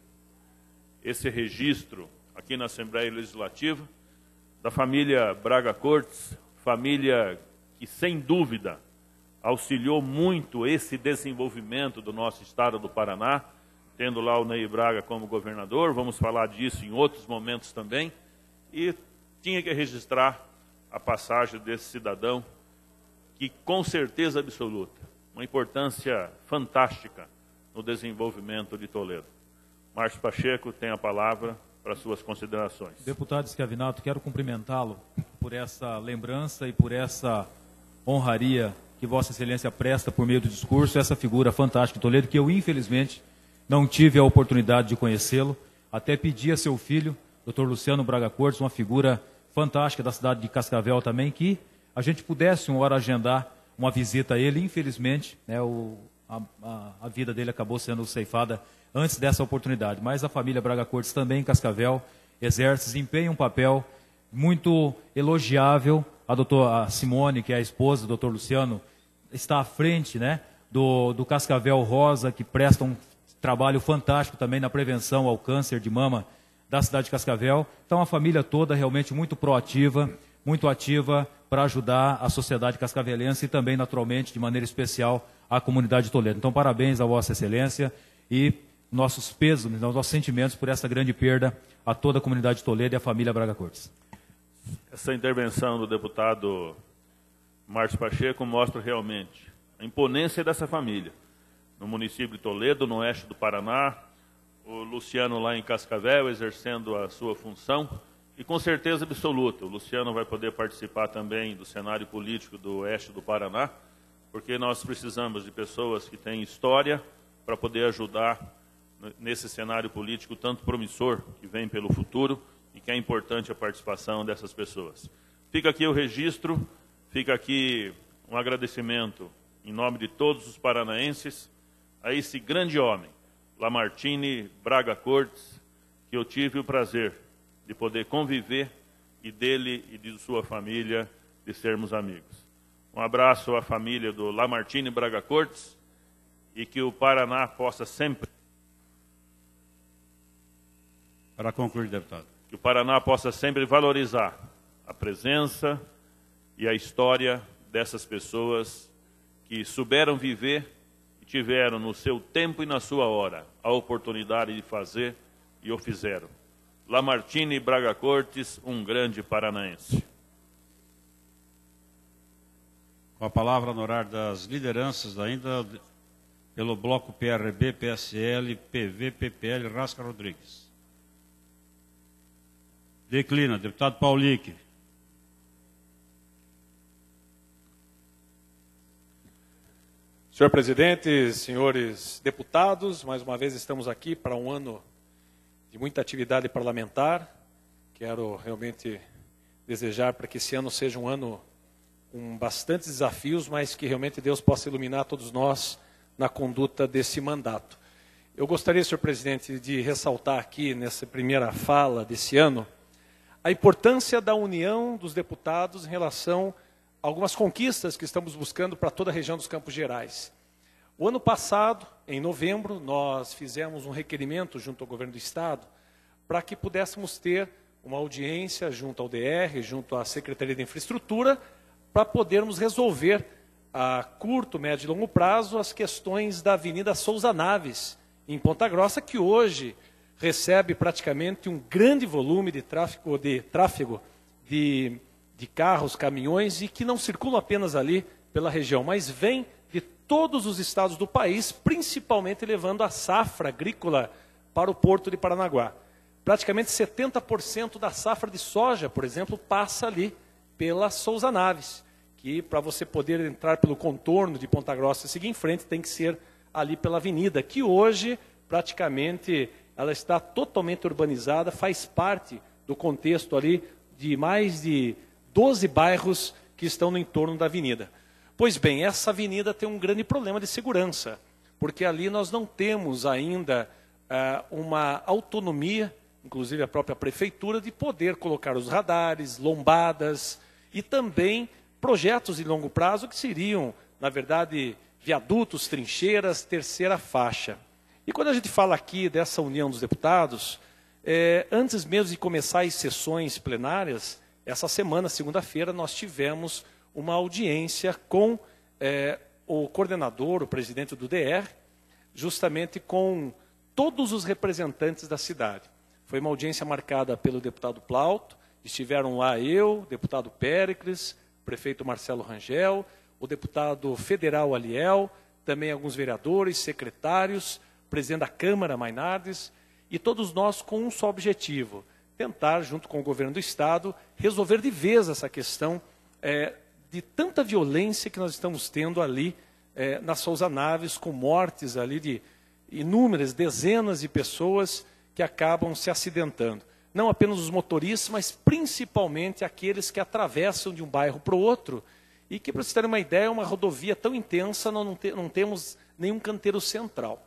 Speaker 11: esse registro aqui na Assembleia Legislativa, da família Braga Cortes, família que, sem dúvida, auxiliou muito esse desenvolvimento do nosso estado do Paraná, tendo lá o Ney Braga como governador, vamos falar disso em outros momentos também, e tinha que registrar a passagem desse cidadão que, com certeza absoluta, uma importância fantástica no desenvolvimento de Toledo. Márcio Pacheco tem a palavra para suas considerações.
Speaker 12: Deputado Escavinato, quero cumprimentá-lo por essa lembrança e por essa honraria que Vossa Excelência presta por meio do discurso, essa figura fantástica de Toledo, que eu, infelizmente, não tive a oportunidade de conhecê-lo. Até pedi a seu filho, Dr. Luciano Braga Cortes, uma figura fantástica da cidade de Cascavel também, que a gente pudesse uma hora agendar uma visita a ele. Infelizmente, né, o, a, a, a vida dele acabou sendo ceifada antes dessa oportunidade. Mas a família Braga Cortes também em Cascavel exerce, desempenha um papel muito elogiável. A doutora Simone, que é a esposa do doutor Luciano, está à frente né, do, do Cascavel Rosa, que presta um trabalho fantástico também na prevenção ao câncer de mama da cidade de Cascavel. Então, a família toda realmente muito proativa, muito ativa para ajudar a sociedade cascavelense e também, naturalmente, de maneira especial, a comunidade de Toledo. Então, parabéns a Vossa Excelência e nossos pesos, nossos sentimentos por essa grande perda a toda a comunidade de Toledo e a família Braga Cortes.
Speaker 11: Essa intervenção do deputado Márcio Pacheco mostra realmente a imponência dessa família. No município de Toledo, no oeste do Paraná, o Luciano lá em Cascavel exercendo a sua função e com certeza absoluta, o Luciano vai poder participar também do cenário político do oeste do Paraná, porque nós precisamos de pessoas que têm história para poder ajudar nesse cenário político tanto promissor que vem pelo futuro e que é importante a participação dessas pessoas. Fica aqui o registro, fica aqui um agradecimento em nome de todos os paranaenses a esse grande homem, Lamartine Braga Cortes, que eu tive o prazer de poder conviver e dele e de sua família de sermos amigos. Um abraço à família do Lamartine Braga Cortes e que o Paraná possa sempre.
Speaker 1: Para concluir, deputado.
Speaker 11: Que o Paraná possa sempre valorizar a presença e a história dessas pessoas que souberam viver e tiveram no seu tempo e na sua hora a oportunidade de fazer e o fizeram. Lamartine Braga Cortes, um grande paranaense.
Speaker 1: Com a palavra no horário das lideranças, ainda pelo bloco PRB, PSL, PV, PPL, Rasca Rodrigues. Declina, deputado Paulique.
Speaker 13: Senhor presidente, senhores deputados, mais uma vez estamos aqui para um ano de muita atividade parlamentar. Quero realmente desejar para que esse ano seja um ano com bastantes desafios, mas que realmente Deus possa iluminar todos nós na conduta desse mandato. Eu gostaria, senhor presidente, de ressaltar aqui nessa primeira fala desse ano a importância da união dos deputados em relação a algumas conquistas que estamos buscando para toda a região dos Campos Gerais. O ano passado, em novembro, nós fizemos um requerimento junto ao governo do estado para que pudéssemos ter uma audiência junto ao DR, junto à Secretaria de Infraestrutura, para podermos resolver a curto, médio e longo prazo as questões da Avenida Souza Naves, em Ponta Grossa, que hoje recebe praticamente um grande volume de tráfego de, tráfego de, de carros, caminhões, e que não circulam apenas ali pela região, mas vem todos os estados do país, principalmente levando a safra agrícola para o porto de Paranaguá. Praticamente 70% da safra de soja, por exemplo, passa ali pela Souza Naves, que para você poder entrar pelo contorno de Ponta Grossa e seguir em frente, tem que ser ali pela avenida, que hoje praticamente ela está totalmente urbanizada, faz parte do contexto ali de mais de 12 bairros que estão no entorno da avenida. Pois bem, essa avenida tem um grande problema de segurança, porque ali nós não temos ainda uh, uma autonomia, inclusive a própria prefeitura, de poder colocar os radares, lombadas e também projetos de longo prazo que seriam, na verdade, viadutos, trincheiras, terceira faixa. E quando a gente fala aqui dessa união dos deputados, é, antes mesmo de começar as sessões plenárias, essa semana, segunda-feira, nós tivemos uma audiência com é, o coordenador, o presidente do DR, justamente com todos os representantes da cidade. Foi uma audiência marcada pelo deputado Plauto, estiveram lá eu, deputado Péricles, prefeito Marcelo Rangel, o deputado federal Aliel, também alguns vereadores, secretários, presidente da Câmara Mainardes, e todos nós com um só objetivo, tentar, junto com o governo do Estado, resolver de vez essa questão é, de tanta violência que nós estamos tendo ali é, na Souza Naves, com mortes ali de inúmeras, dezenas de pessoas que acabam se acidentando. Não apenas os motoristas, mas principalmente aqueles que atravessam de um bairro para o outro. E que, para vocês terem uma ideia, é uma rodovia tão intensa, nós não, te, não temos nenhum canteiro central.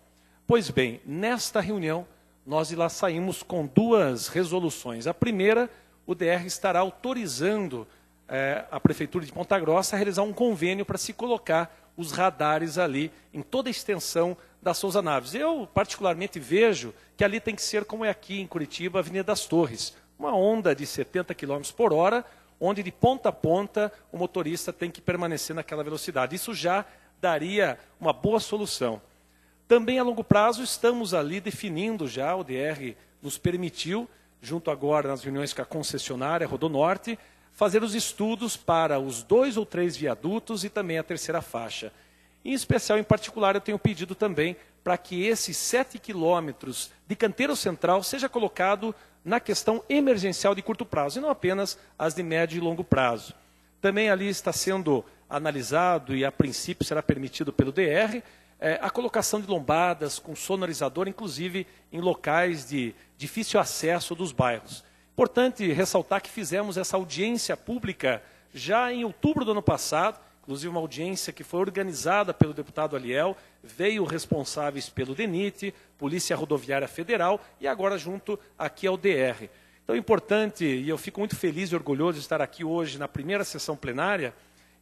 Speaker 13: Pois bem, nesta reunião, nós de lá saímos com duas resoluções. A primeira, o DR estará autorizando é, a Prefeitura de Ponta Grossa a realizar um convênio para se colocar os radares ali em toda a extensão da Souza Naves. Eu, particularmente, vejo que ali tem que ser como é aqui em Curitiba, a Avenida das Torres. Uma onda de 70 km por hora, onde de ponta a ponta o motorista tem que permanecer naquela velocidade. Isso já daria uma boa solução. Também a longo prazo estamos ali definindo já, o DR nos permitiu, junto agora nas reuniões com a concessionária Rodonorte, fazer os estudos para os dois ou três viadutos e também a terceira faixa. Em especial, em particular, eu tenho pedido também para que esses sete quilômetros de canteiro central seja colocado na questão emergencial de curto prazo, e não apenas as de médio e longo prazo. Também ali está sendo analisado e a princípio será permitido pelo DR é, a colocação de lombadas com sonorizador, inclusive em locais de difícil acesso dos bairros. Importante ressaltar que fizemos essa audiência pública já em outubro do ano passado, inclusive uma audiência que foi organizada pelo deputado Aliel, veio responsáveis pelo DENIT, Polícia Rodoviária Federal e agora junto aqui ao DR. Então é importante, e eu fico muito feliz e orgulhoso de estar aqui hoje na primeira sessão plenária,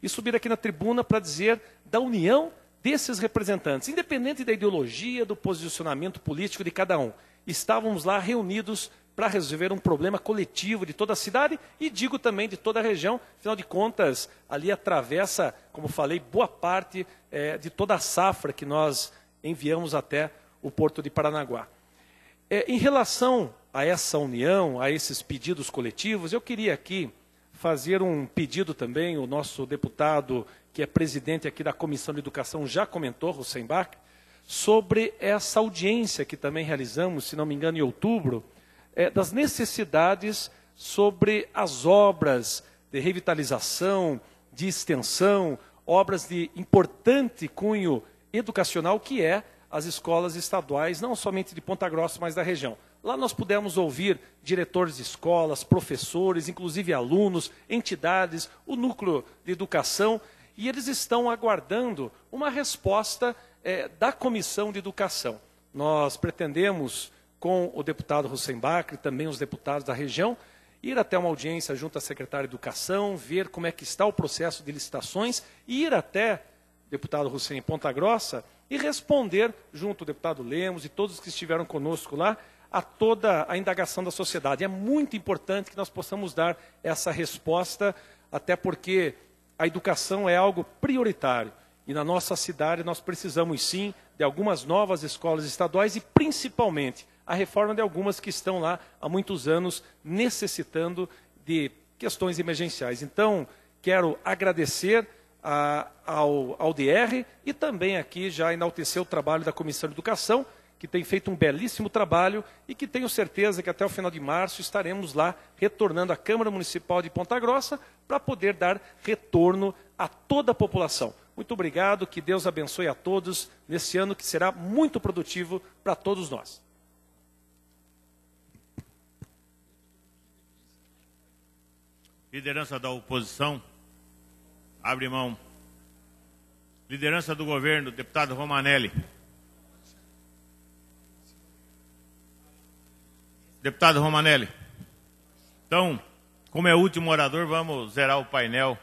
Speaker 13: e subir aqui na tribuna para dizer da união desses representantes, independente da ideologia, do posicionamento político de cada um. Estávamos lá reunidos para resolver um problema coletivo de toda a cidade e digo também de toda a região, afinal de contas, ali atravessa, como falei, boa parte é, de toda a safra que nós enviamos até o porto de Paranaguá. É, em relação a essa união, a esses pedidos coletivos, eu queria aqui fazer um pedido também, o nosso deputado, que é presidente aqui da Comissão de Educação, já comentou, Rosenbach, sobre essa audiência que também realizamos, se não me engano, em outubro, é, das necessidades sobre as obras de revitalização, de extensão, obras de importante cunho educacional, que é as escolas estaduais, não somente de Ponta Grossa, mas da região. Lá nós pudemos ouvir diretores de escolas, professores, inclusive alunos, entidades, o núcleo de educação, e eles estão aguardando uma resposta é, da Comissão de Educação. Nós pretendemos, com o deputado Rosenbach e também os deputados da região, ir até uma audiência junto à secretária de Educação, ver como é que está o processo de licitações, ir até, deputado Hussein Ponta Grossa, e responder, junto ao deputado Lemos e todos que estiveram conosco lá, a toda a indagação da sociedade. É muito importante que nós possamos dar essa resposta, até porque a educação é algo prioritário. E na nossa cidade nós precisamos sim de algumas novas escolas estaduais e principalmente a reforma de algumas que estão lá há muitos anos necessitando de questões emergenciais. Então, quero agradecer a, ao, ao DR e também aqui já enaltecer o trabalho da Comissão de Educação, que tem feito um belíssimo trabalho e que tenho certeza que até o final de março estaremos lá retornando à Câmara Municipal de Ponta Grossa para poder dar retorno a toda a população. Muito obrigado, que Deus abençoe a todos nesse ano que será muito produtivo para todos nós.
Speaker 14: Liderança da oposição, abre mão. Liderança do governo, deputado Romanelli. Deputado Romanelli. Então, como é o último orador, vamos zerar o painel.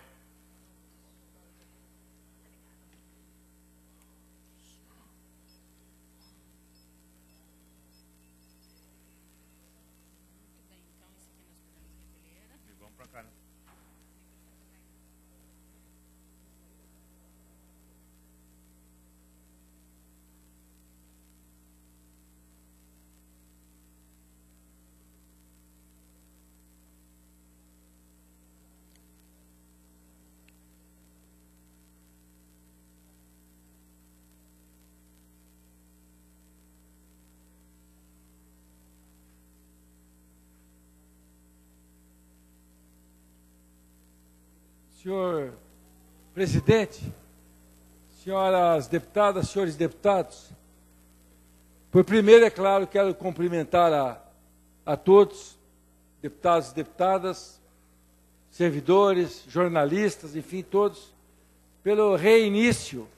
Speaker 15: Senhor presidente, senhoras deputadas, senhores deputados, por primeiro, é claro, quero cumprimentar a, a todos, deputados e deputadas, servidores, jornalistas, enfim, todos, pelo reinício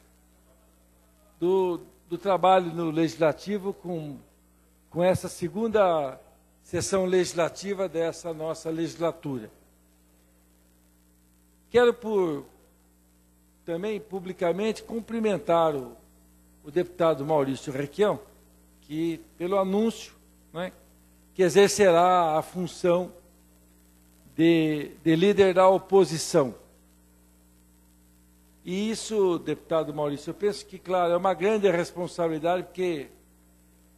Speaker 15: do, do trabalho no Legislativo com, com essa segunda sessão legislativa dessa nossa legislatura. Quero por também publicamente cumprimentar o, o deputado Maurício Requião, que pelo anúncio, né, que exercerá a função de, de líder da oposição. E isso, deputado Maurício, eu penso que, claro, é uma grande responsabilidade, porque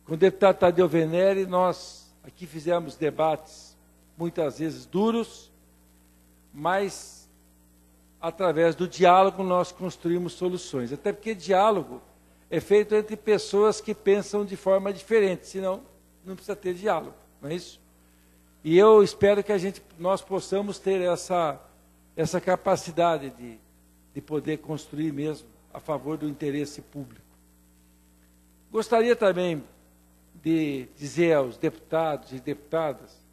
Speaker 15: com o deputado Tadeu Venere, nós aqui fizemos debates muitas vezes duros, mas através do diálogo nós construímos soluções. Até porque diálogo é feito entre pessoas que pensam de forma diferente, senão não precisa ter diálogo, não é isso? E eu espero que a gente, nós possamos ter essa, essa capacidade de, de poder construir mesmo a favor do interesse público. Gostaria também de dizer aos deputados e deputadas,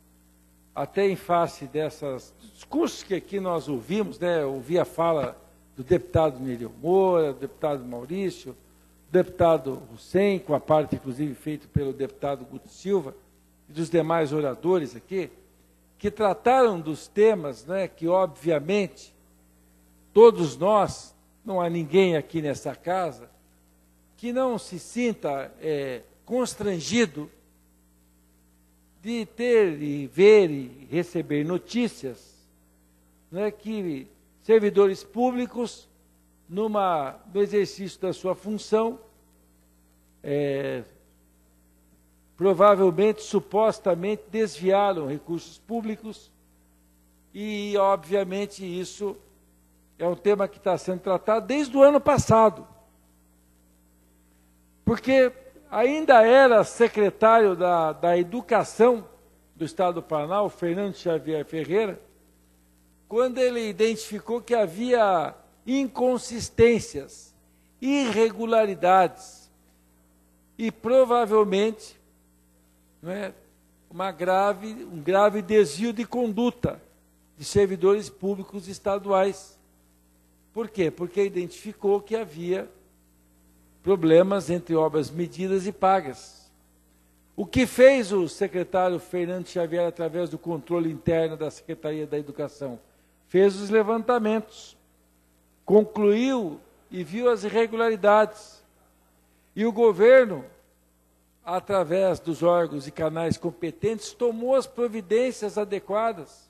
Speaker 15: até em face dessas discursos que aqui nós ouvimos, né, ouvi a fala do deputado Nereu Moura, do deputado Maurício, do deputado Hussein, com a parte inclusive feita pelo deputado Guto Silva, e dos demais oradores aqui, que trataram dos temas né, que, obviamente, todos nós, não há ninguém aqui nessa casa, que não se sinta é, constrangido de ter e ver e receber notícias né, que servidores públicos, numa, no exercício da sua função, é, provavelmente, supostamente, desviaram recursos públicos e, obviamente, isso é um tema que está sendo tratado desde o ano passado. Porque ainda era secretário da, da Educação do Estado do Paraná, o Fernando Xavier Ferreira, quando ele identificou que havia inconsistências, irregularidades e provavelmente não é, uma grave, um grave desvio de conduta de servidores públicos estaduais. Por quê? Porque identificou que havia problemas entre obras medidas e pagas. O que fez o secretário Fernando Xavier através do controle interno da Secretaria da Educação? Fez os levantamentos, concluiu e viu as irregularidades. E o governo através dos órgãos e canais competentes, tomou as providências adequadas.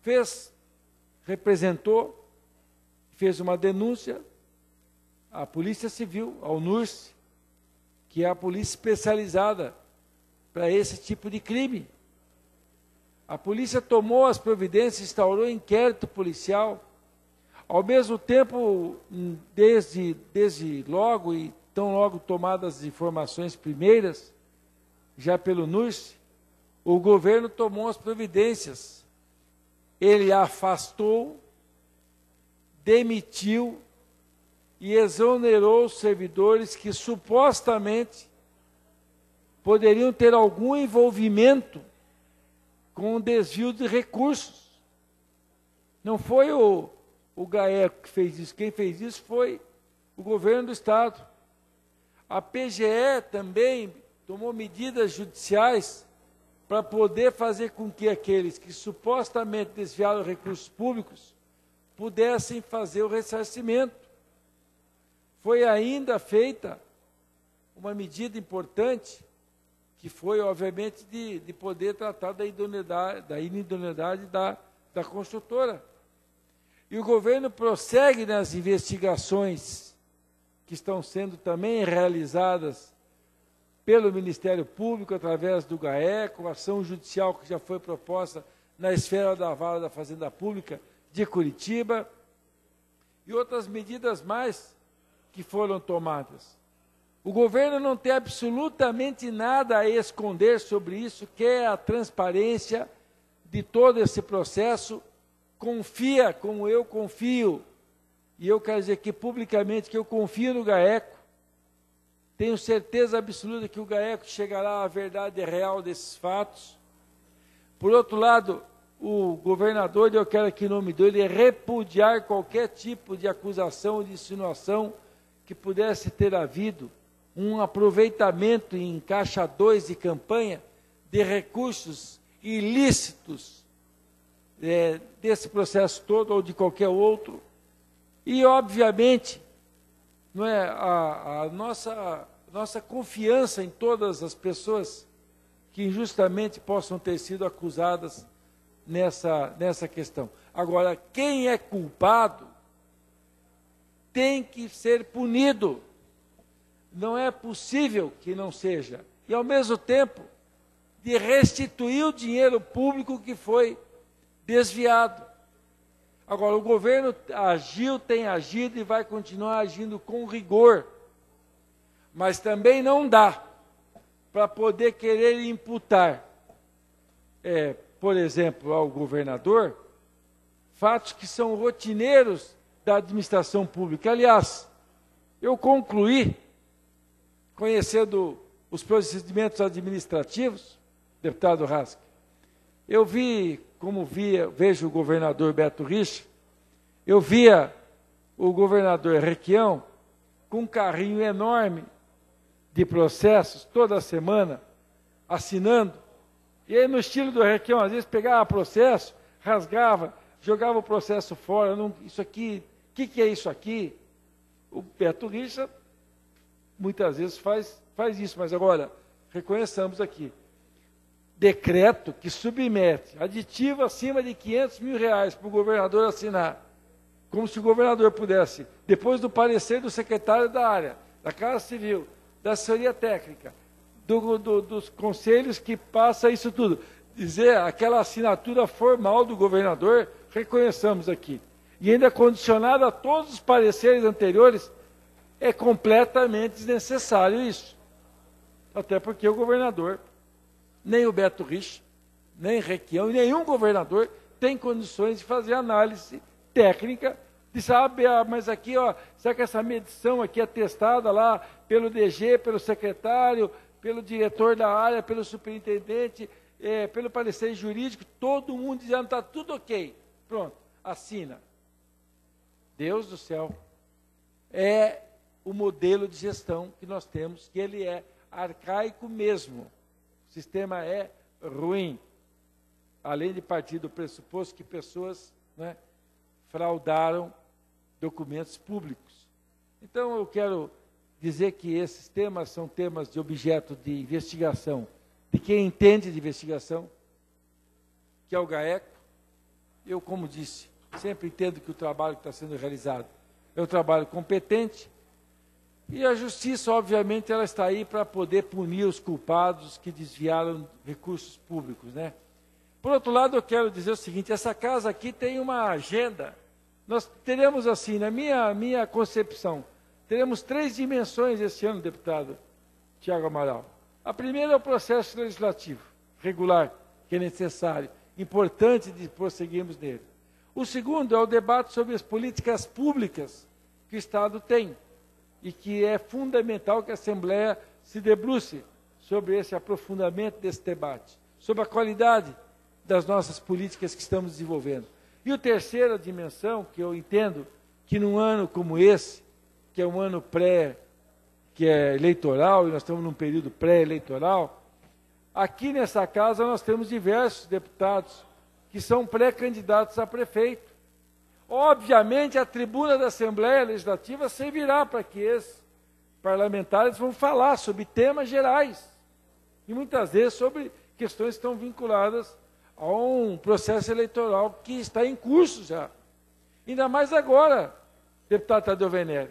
Speaker 15: Fez, representou, fez uma denúncia à Polícia Civil, ao NURS, que é a polícia especializada para esse tipo de crime. A polícia tomou as providências, instaurou inquérito policial. Ao mesmo tempo, desde, desde logo e tão logo tomadas as informações primeiras, já pelo NURS, o governo tomou as providências. Ele afastou, demitiu e exonerou os servidores que supostamente poderiam ter algum envolvimento com o desvio de recursos. Não foi o, o GAECO que fez isso, quem fez isso foi o governo do Estado. A PGE também tomou medidas judiciais para poder fazer com que aqueles que supostamente desviaram recursos públicos pudessem fazer o ressarcimento. Foi ainda feita uma medida importante, que foi, obviamente, de, de poder tratar da idoneidade da, inidoneidade da, da construtora. E o governo prossegue nas investigações que estão sendo também realizadas pelo Ministério Público através do GAECO, ação judicial que já foi proposta na esfera da Vara da Fazenda Pública de Curitiba e outras medidas mais que foram tomadas. O governo não tem absolutamente nada a esconder sobre isso, quer a transparência de todo esse processo, confia como eu confio e eu quero dizer aqui publicamente que eu confio no GAECO, tenho certeza absoluta que o GAECO chegará à verdade real desses fatos. Por outro lado, o governador, eu quero aqui em nome dele, repudiar qualquer tipo de acusação ou de insinuação que pudesse ter havido um aproveitamento em caixa 2 de campanha de recursos ilícitos é, desse processo todo ou de qualquer outro. E, obviamente, não é, a, a nossa, nossa confiança em todas as pessoas que injustamente possam ter sido acusadas nessa, nessa questão. Agora, quem é culpado tem que ser punido. Não é possível que não seja. E, ao mesmo tempo, de restituir o dinheiro público que foi desviado. Agora, o governo agiu, tem agido e vai continuar agindo com rigor. Mas também não dá para poder querer imputar, é, por exemplo, ao governador, fatos que são rotineiros da administração pública. Aliás, eu concluí, conhecendo os procedimentos administrativos, deputado Rasque, eu vi, como via, vejo o governador Beto Richa, eu via o governador Requião com um carrinho enorme de processos toda semana, assinando. E aí, no estilo do Requião, às vezes pegava processo, rasgava, jogava o processo fora. Não, isso aqui, o que, que, é isso aqui? O Beto Richa muitas vezes faz, faz isso, mas agora, reconheçamos aqui. Decreto que submete aditivo acima de 500 mil reais para o governador assinar, como se o governador pudesse, depois do parecer do secretário da área, da Casa Civil, da assessoria técnica, do, do, dos conselhos que passa isso tudo. Dizer aquela assinatura formal do governador, reconheçamos aqui. E ainda condicionada a todos os pareceres anteriores, é completamente desnecessário isso. Até porque o governador, nem o Beto Rich, nem Requião, nenhum governador tem condições de fazer análise técnica de saber, ah, mas aqui, ó, será que essa medição aqui é testada lá pelo DG, pelo secretário, pelo diretor da área, pelo superintendente, é, pelo parecer jurídico, todo mundo dizendo está tudo ok. Pronto, assina. Deus do céu. É o modelo de gestão que nós temos, que ele é arcaico mesmo. O sistema é ruim. Além de partir do pressuposto que pessoas né, fraudaram documentos públicos. Então, eu quero dizer que esses temas são temas de objeto de investigação de quem entende de investigação, que é o GAECO. Eu, como disse, sempre entendo que o trabalho que está sendo realizado é um trabalho competente, e a justiça, obviamente, ela está aí para poder punir os culpados que desviaram recursos públicos, né? Por outro lado, eu quero dizer o seguinte: essa casa aqui tem uma agenda nós teremos assim, na minha, minha concepção, teremos três dimensões esse ano, deputado Tiago Amaral. A primeira é o processo legislativo regular, que é necessário, importante de prosseguirmos nele. O segundo é o debate sobre as políticas públicas que o Estado tem e que é fundamental que a Assembleia se debruce sobre esse aprofundamento desse debate, sobre a qualidade das nossas políticas que estamos desenvolvendo. E a terceira dimensão, que eu entendo que num ano como esse, que é um ano pré, que é eleitoral, e nós estamos num período pré-eleitoral, aqui nessa casa nós temos diversos deputados que são pré-candidatos a prefeito. Obviamente, a tribuna da Assembleia Legislativa servirá para que esses parlamentares vão falar sobre temas gerais, e muitas vezes sobre questões que estão vinculadas a um processo eleitoral que está em curso já. Ainda mais agora, deputado Tadeu Venere.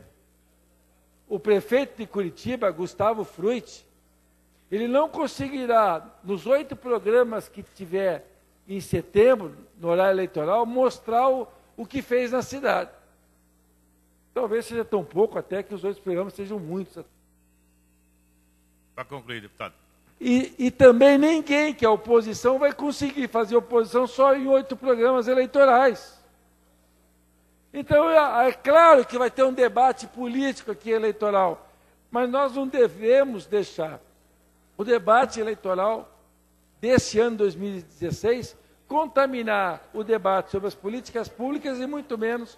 Speaker 15: O prefeito de Curitiba, Gustavo Fruit, ele não conseguirá, nos oito programas que tiver em setembro, no horário eleitoral, mostrar o, o que fez na cidade. Talvez seja tão pouco até que os oito programas sejam muitos.
Speaker 14: Para concluir, deputado.
Speaker 15: E, e, também ninguém que é oposição vai conseguir fazer oposição só em oito programas eleitorais. Então, é, é, claro que vai ter um debate político aqui eleitoral, mas nós não devemos deixar o debate eleitoral desse ano 2016 contaminar o debate sobre as políticas públicas e muito menos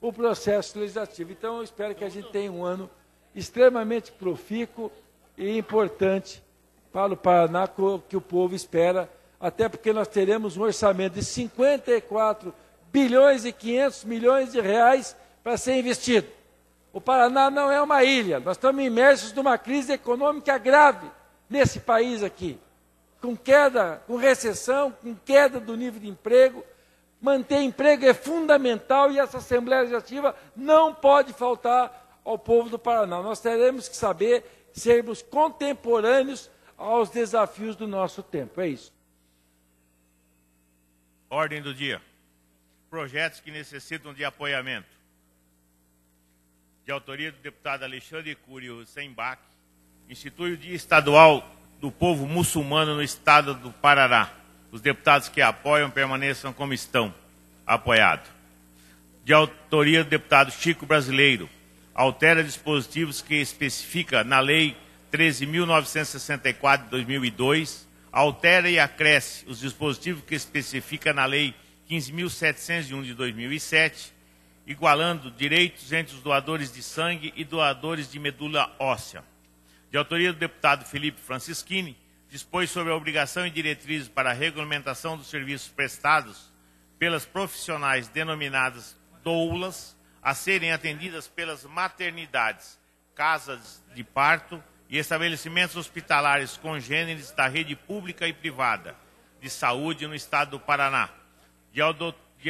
Speaker 15: o processo legislativo. Então, eu espero que a gente tenha um ano extremamente profícuo e importante para o Paraná, que o povo espera, até porque nós teremos um orçamento de 54 bilhões e 500 milhões de reais para ser investido. O Paraná não é uma ilha, nós estamos imersos numa crise econômica grave nesse país aqui, com queda, com recessão, com queda do nível de emprego. Manter emprego é fundamental e essa Assembleia Legislativa não pode faltar ao povo do Paraná. Nós teremos que saber sermos contemporâneos aos desafios do nosso tempo. É isso.
Speaker 14: Ordem do dia. Projetos que necessitam de apoiamento. De autoria do deputado Alexandre Curio Sembach, institui o Dia Estadual do Povo Muçulmano no Estado do Parará. Os deputados que apoiam permaneçam como estão. Apoiado. De autoria do deputado Chico Brasileiro, altera dispositivos que especifica na Lei 13.964 de 2002, altera e acresce os dispositivos que especifica na Lei 15.701 de 2007, igualando direitos entre os doadores de sangue e doadores de medula óssea. De autoria do deputado Felipe Francischini, dispôs sobre a obrigação e diretrizes para a regulamentação dos serviços prestados pelas profissionais denominadas doulas a serem atendidas pelas maternidades, casas de parto e estabelecimentos hospitalares congêneres da rede pública e privada de saúde no estado do Paraná. De,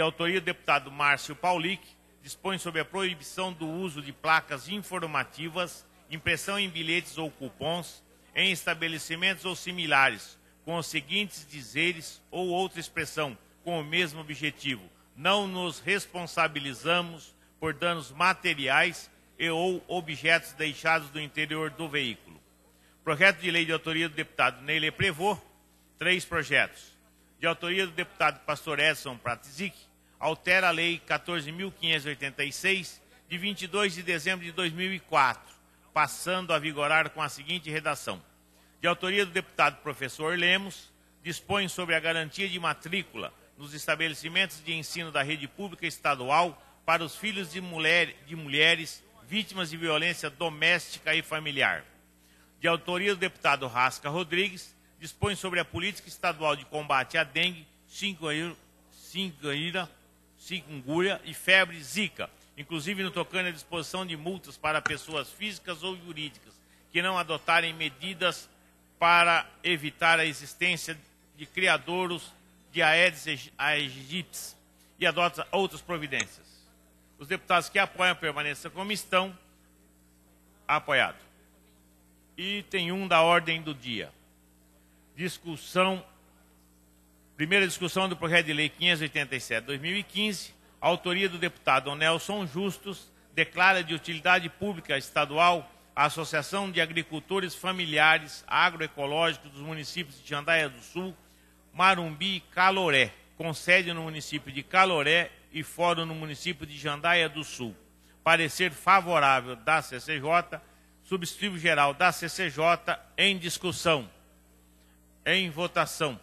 Speaker 14: autoria do deputado Márcio Paulic, dispõe sobre a proibição do uso de placas informativas, impressão em bilhetes ou cupons, em estabelecimentos ou similares, com os seguintes dizeres ou outra expressão com o mesmo objetivo. Não nos responsabilizamos por danos materiais e ou objetos deixados no interior do veículo. Projeto de lei de autoria do deputado Neile Prevô, três projetos. De autoria do deputado Pastor Edson Pratzik, altera a lei 14.586, de 22 de dezembro de 2004, passando a vigorar com a seguinte redação. De autoria do deputado professor Lemos, dispõe sobre a garantia de matrícula nos estabelecimentos de ensino da rede pública estadual para os filhos de, mulher, de mulheres vítimas de violência doméstica e familiar de autoria do deputado Rasca Rodrigues, dispõe sobre a política estadual de combate à dengue, chikungunya e febre zika, inclusive no tocante à disposição de multas para pessoas físicas ou jurídicas que não adotarem medidas para evitar a existência de criadouros de Aedes aegypti e adota outras providências. Os deputados que apoiam permaneçam como estão, apoiado. Item 1 da ordem do dia. Discussão. Primeira discussão do projeto de lei 587-2015. Autoria do deputado Nelson Justus. Declara de utilidade pública estadual a Associação de Agricultores Familiares Agroecológicos dos municípios de Jandaia do Sul, Marumbi e Caloré, com sede no município de Caloré e fórum no município de Jandaia do Sul. Parecer favorável da CCJ substitutivo geral da CCJ em discussão. Em votação.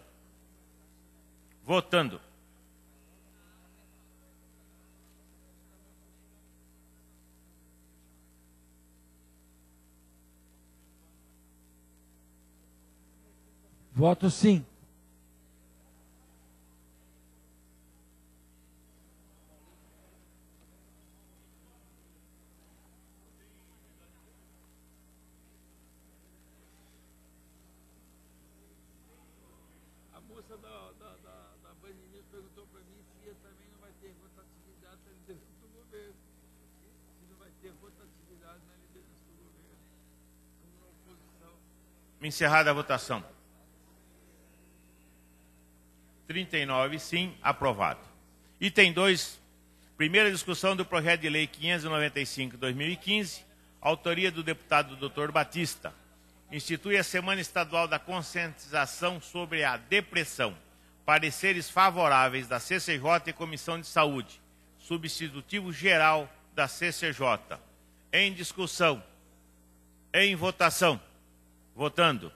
Speaker 14: Votando.
Speaker 15: Voto sim.
Speaker 14: Encerrada a votação. 39 sim, aprovado. Item 2, primeira discussão do projeto de lei 595-2015, autoria do deputado Dr. Batista. Institui a Semana Estadual da Conscientização sobre a Depressão. Pareceres favoráveis da CCJ e Comissão de Saúde. Substitutivo geral da CCJ. Em discussão. Em votação. Votando.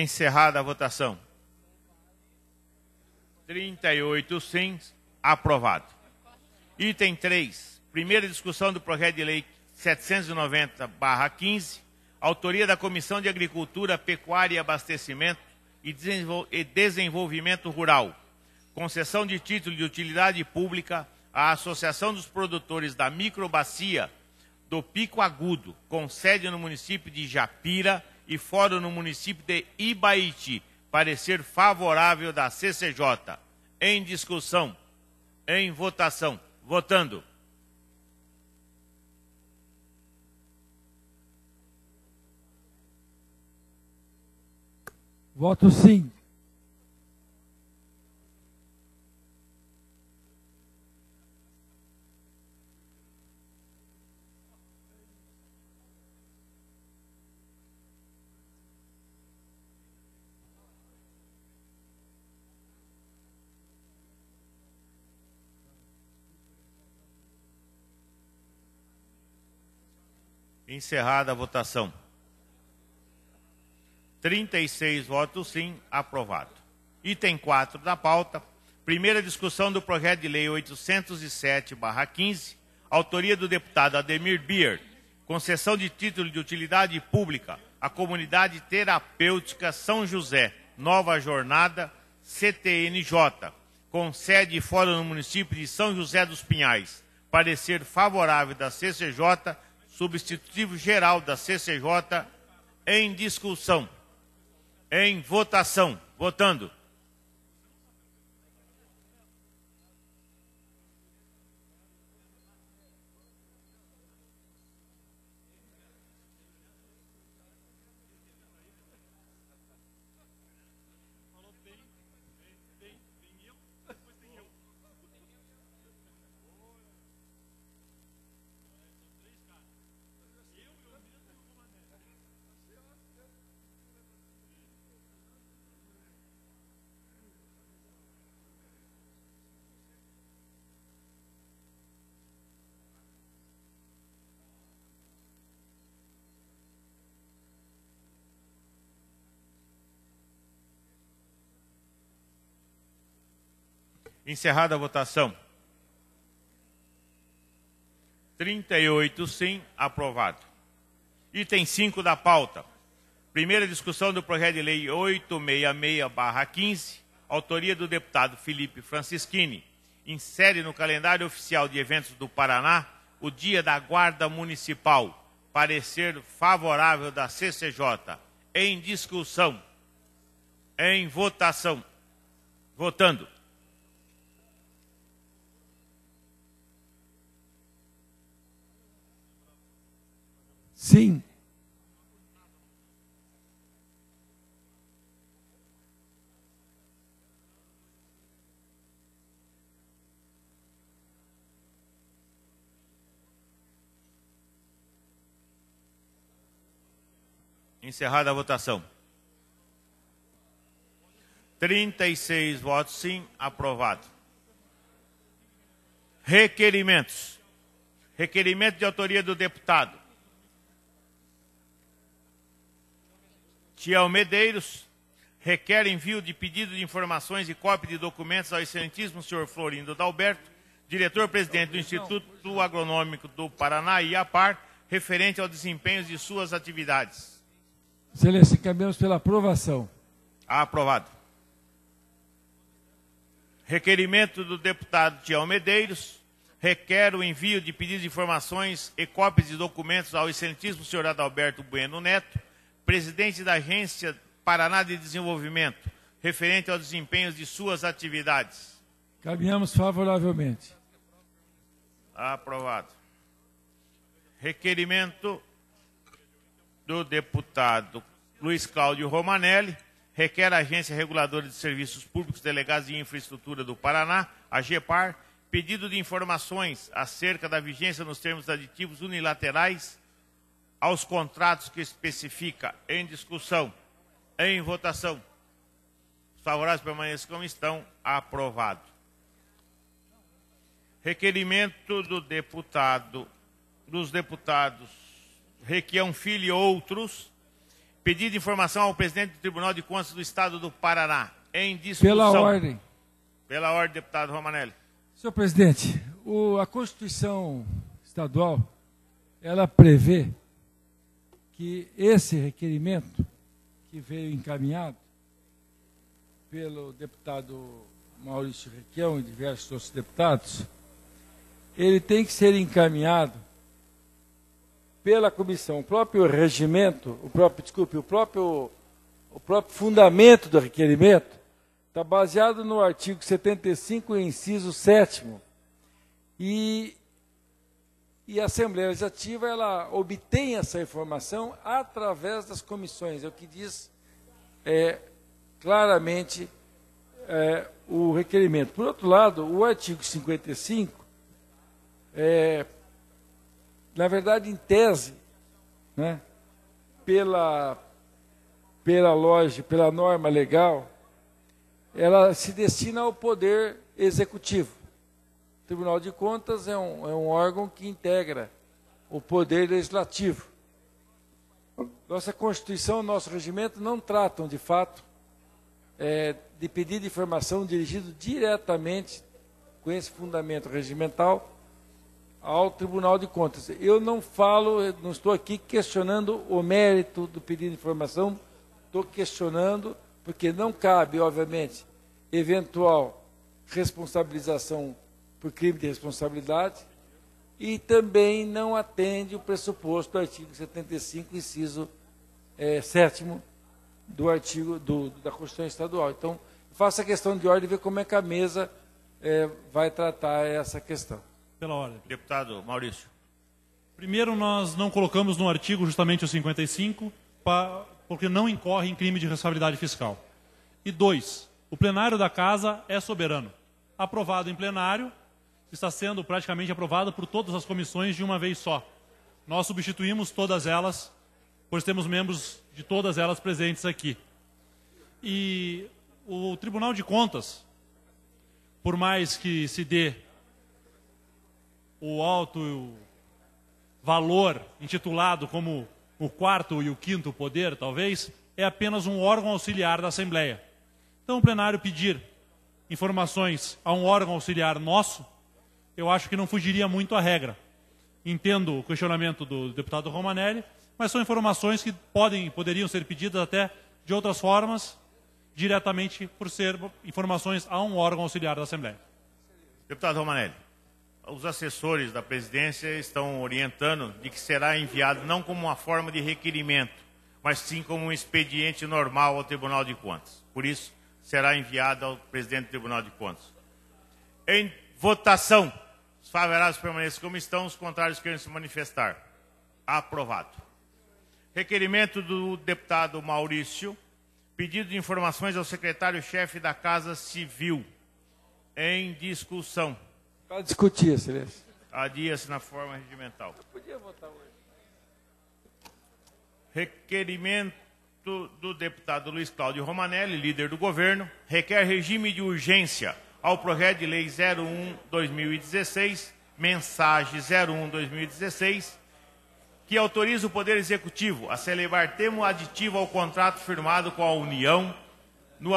Speaker 14: Encerrada a votação. 38 sim, aprovado. Item 3. Primeira discussão do projeto de lei 790-15, autoria da Comissão de Agricultura, Pecuária e Abastecimento e Desenvolvimento Rural. Concessão de título de utilidade pública à Associação dos Produtores da Microbacia do Pico Agudo, com sede no município de Japira e fórum no município de Ibaiti. Parecer favorável da CCJ. Em discussão. Em votação. Votando.
Speaker 15: Voto sim.
Speaker 14: Encerrada a votação. 36 votos sim, aprovado. Item 4 da pauta. Primeira discussão do projeto de lei 807-15, autoria do deputado Ademir Bier, concessão de título de utilidade pública à comunidade terapêutica São José, Nova Jornada, CTNJ, com sede e fora no município de São José dos Pinhais. Parecer favorável da CCJ, substitutivo geral da CCJ, em discussão em votação. Votando. Encerrada a votação. 38 sim, aprovado. Item 5 da pauta. Primeira discussão do projeto de lei 866-15, autoria do deputado Felipe Francischini. Insere no calendário oficial de eventos do Paraná o Dia da Guarda Municipal. Parecer favorável da CCJ. Em discussão. Em votação. Votando.
Speaker 15: Sim.
Speaker 14: Encerrada a votação. 36 votos sim, aprovado. Requerimentos. Requerimento de autoria do deputado Tiel Medeiros requer envio de pedido de informações e cópia de documentos ao excelentíssimo senhor Florindo Dalberto, diretor-presidente do Instituto Agronômico do Paraná, IAPAR, referente ao desempenho de suas atividades.
Speaker 15: Excelência, encaminhamos pela aprovação.
Speaker 14: Aprovado. Requerimento do deputado Tiel Medeiros requer o envio de pedido de informações e cópias de documentos ao excelentíssimo senhor Adalberto Bueno Neto, presidente da Agência Paraná de Desenvolvimento, referente ao desempenho de suas atividades.
Speaker 15: Caminhamos favoravelmente.
Speaker 14: Aprovado. Requerimento do deputado Luiz Cláudio Romanelli, requer a Agência Reguladora de Serviços Públicos Delegados de Infraestrutura do Paraná, a GEPAR, pedido de informações acerca da vigência nos termos aditivos unilaterais aos contratos que especifica em discussão, em votação. Os favoráveis permaneçam como estão. Aprovado. Requerimento do deputado, dos deputados Requião Filho e outros, Pedido de informação ao presidente do Tribunal de Contas do Estado do Paraná. Em discussão.
Speaker 15: Pela ordem.
Speaker 14: Pela ordem, deputado Romanelli.
Speaker 15: Senhor presidente, o- a Constituição estadual, ela prevê que esse requerimento que veio encaminhado pelo deputado Maurício Requião e diversos outros deputados, ele tem que ser encaminhado pela comissão. O próprio regimento, o próprio, desculpe, o próprio, o próprio fundamento do requerimento está baseado no artigo 75, inciso 7 e, e a Assembleia Legislativa ela obtém essa informação através das comissões, é o que diz é, claramente é, o requerimento. Por outro lado, o artigo 55, é, na verdade, em tese, né, pela, pela lógica, pela norma legal, ela se destina ao poder executivo. Tribunal de Contas é um, é um órgão que integra o poder legislativo. Nossa Constituição, nosso regimento não tratam, de fato, é, de pedido de informação dirigido diretamente, com esse fundamento regimental, ao Tribunal de Contas. Eu não falo, não estou aqui questionando o mérito do pedido de informação, estou questionando, porque não cabe, obviamente, eventual responsabilização por crime de responsabilidade e também não atende o pressuposto do artigo 75, inciso é, 7 do artigo do, da Constituição Estadual. Então, faça a questão de ordem e ver como é que a mesa é, vai tratar essa questão.
Speaker 8: Pela ordem.
Speaker 14: Deputado Maurício.
Speaker 8: Primeiro, nós não colocamos no artigo justamente o 55, pa, porque não incorre em crime de responsabilidade fiscal. E dois, o plenário da Casa é soberano. Aprovado em plenário, está sendo praticamente aprovado por todas as comissões de uma vez só. Nós substituímos todas elas, pois temos membros de todas elas presentes aqui. E o Tribunal de Contas, por mais que se dê o alto valor intitulado como o quarto e o quinto poder, talvez, é apenas um órgão auxiliar da Assembleia. Então, o plenário pedir informações a um órgão auxiliar nosso, eu acho que não fugiria muito à regra. Entendo o questionamento do deputado Romanelli, mas são informações que podem, poderiam ser pedidas até de outras formas, diretamente por ser informações a um órgão auxiliar da Assembleia.
Speaker 14: Deputado Romanelli, os assessores da presidência estão orientando de que será enviado não como uma forma de requerimento, mas sim como um expediente normal ao Tribunal de Contas. Por isso, será enviado ao presidente do Tribunal de Contas. Em votação, favoráveis permaneçam como estão, os contrários querem se manifestar. Aprovado. Requerimento do deputado Maurício, pedido de informações ao secretário-chefe da Casa Civil. Em discussão.
Speaker 15: Para discutir, excelência.
Speaker 14: Adia-se na forma regimental.
Speaker 15: Podia votar hoje.
Speaker 14: Requerimento do deputado Luiz Cláudio Romanelli, líder do governo, requer regime de urgência ao projeto de lei 01-2016, mensagem 01-2016, que autoriza o Poder Executivo a celebrar termo aditivo ao contrato firmado com a União no,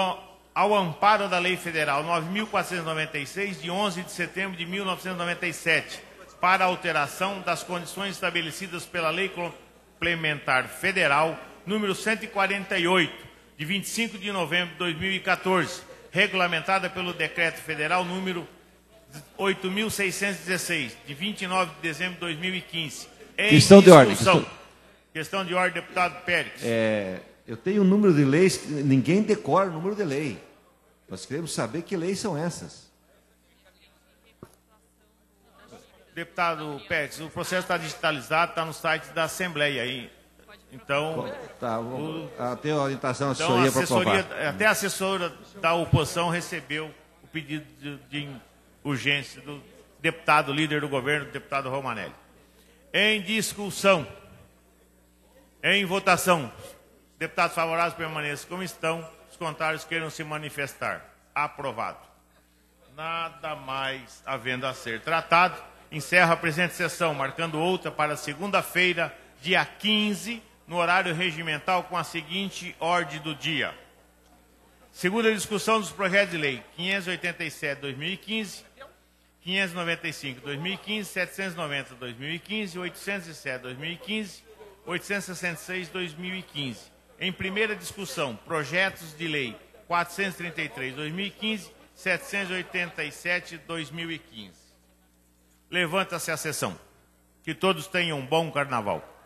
Speaker 14: ao amparo da Lei Federal 9.496, de 11 de setembro de 1997, para alteração das condições estabelecidas pela Lei Complementar Federal número 148, de 25 de novembro de 2014, regulamentada pelo Decreto Federal número 8.616, de 29 de dezembro de 2015. Em
Speaker 16: Questão de ordem, questão-
Speaker 14: Questão de ordem, deputado Pérez.
Speaker 16: É, eu tenho um número de leis, que ninguém decora o número de lei. Nós queremos saber que leis são essas.
Speaker 14: Deputado Pérez, o processo está digitalizado, está no site da Assembleia aí. Então,
Speaker 16: Tá, vamos- ah, a orientação,
Speaker 14: então
Speaker 16: assessoria
Speaker 14: assessoria,
Speaker 16: aprovar.
Speaker 14: até a assessora da oposição recebeu o pedido de, de urgência do deputado líder do governo, deputado Romanelli. Em discussão, em votação, deputados favoráveis permaneçam como estão, os contrários queiram se manifestar. Aprovado. Nada mais havendo a ser tratado, encerra a presente sessão, marcando outra para segunda-feira, dia 15, no horário regimental com a seguinte ordem do dia. Segunda discussão dos projetos de lei 587-2015, 595-2015, 790-2015, 807-2015, 866-2015. Em primeira discussão, projetos de lei 433-2015, 787-2015. Levanta-se a sessão. Que todos tenham um bom carnaval.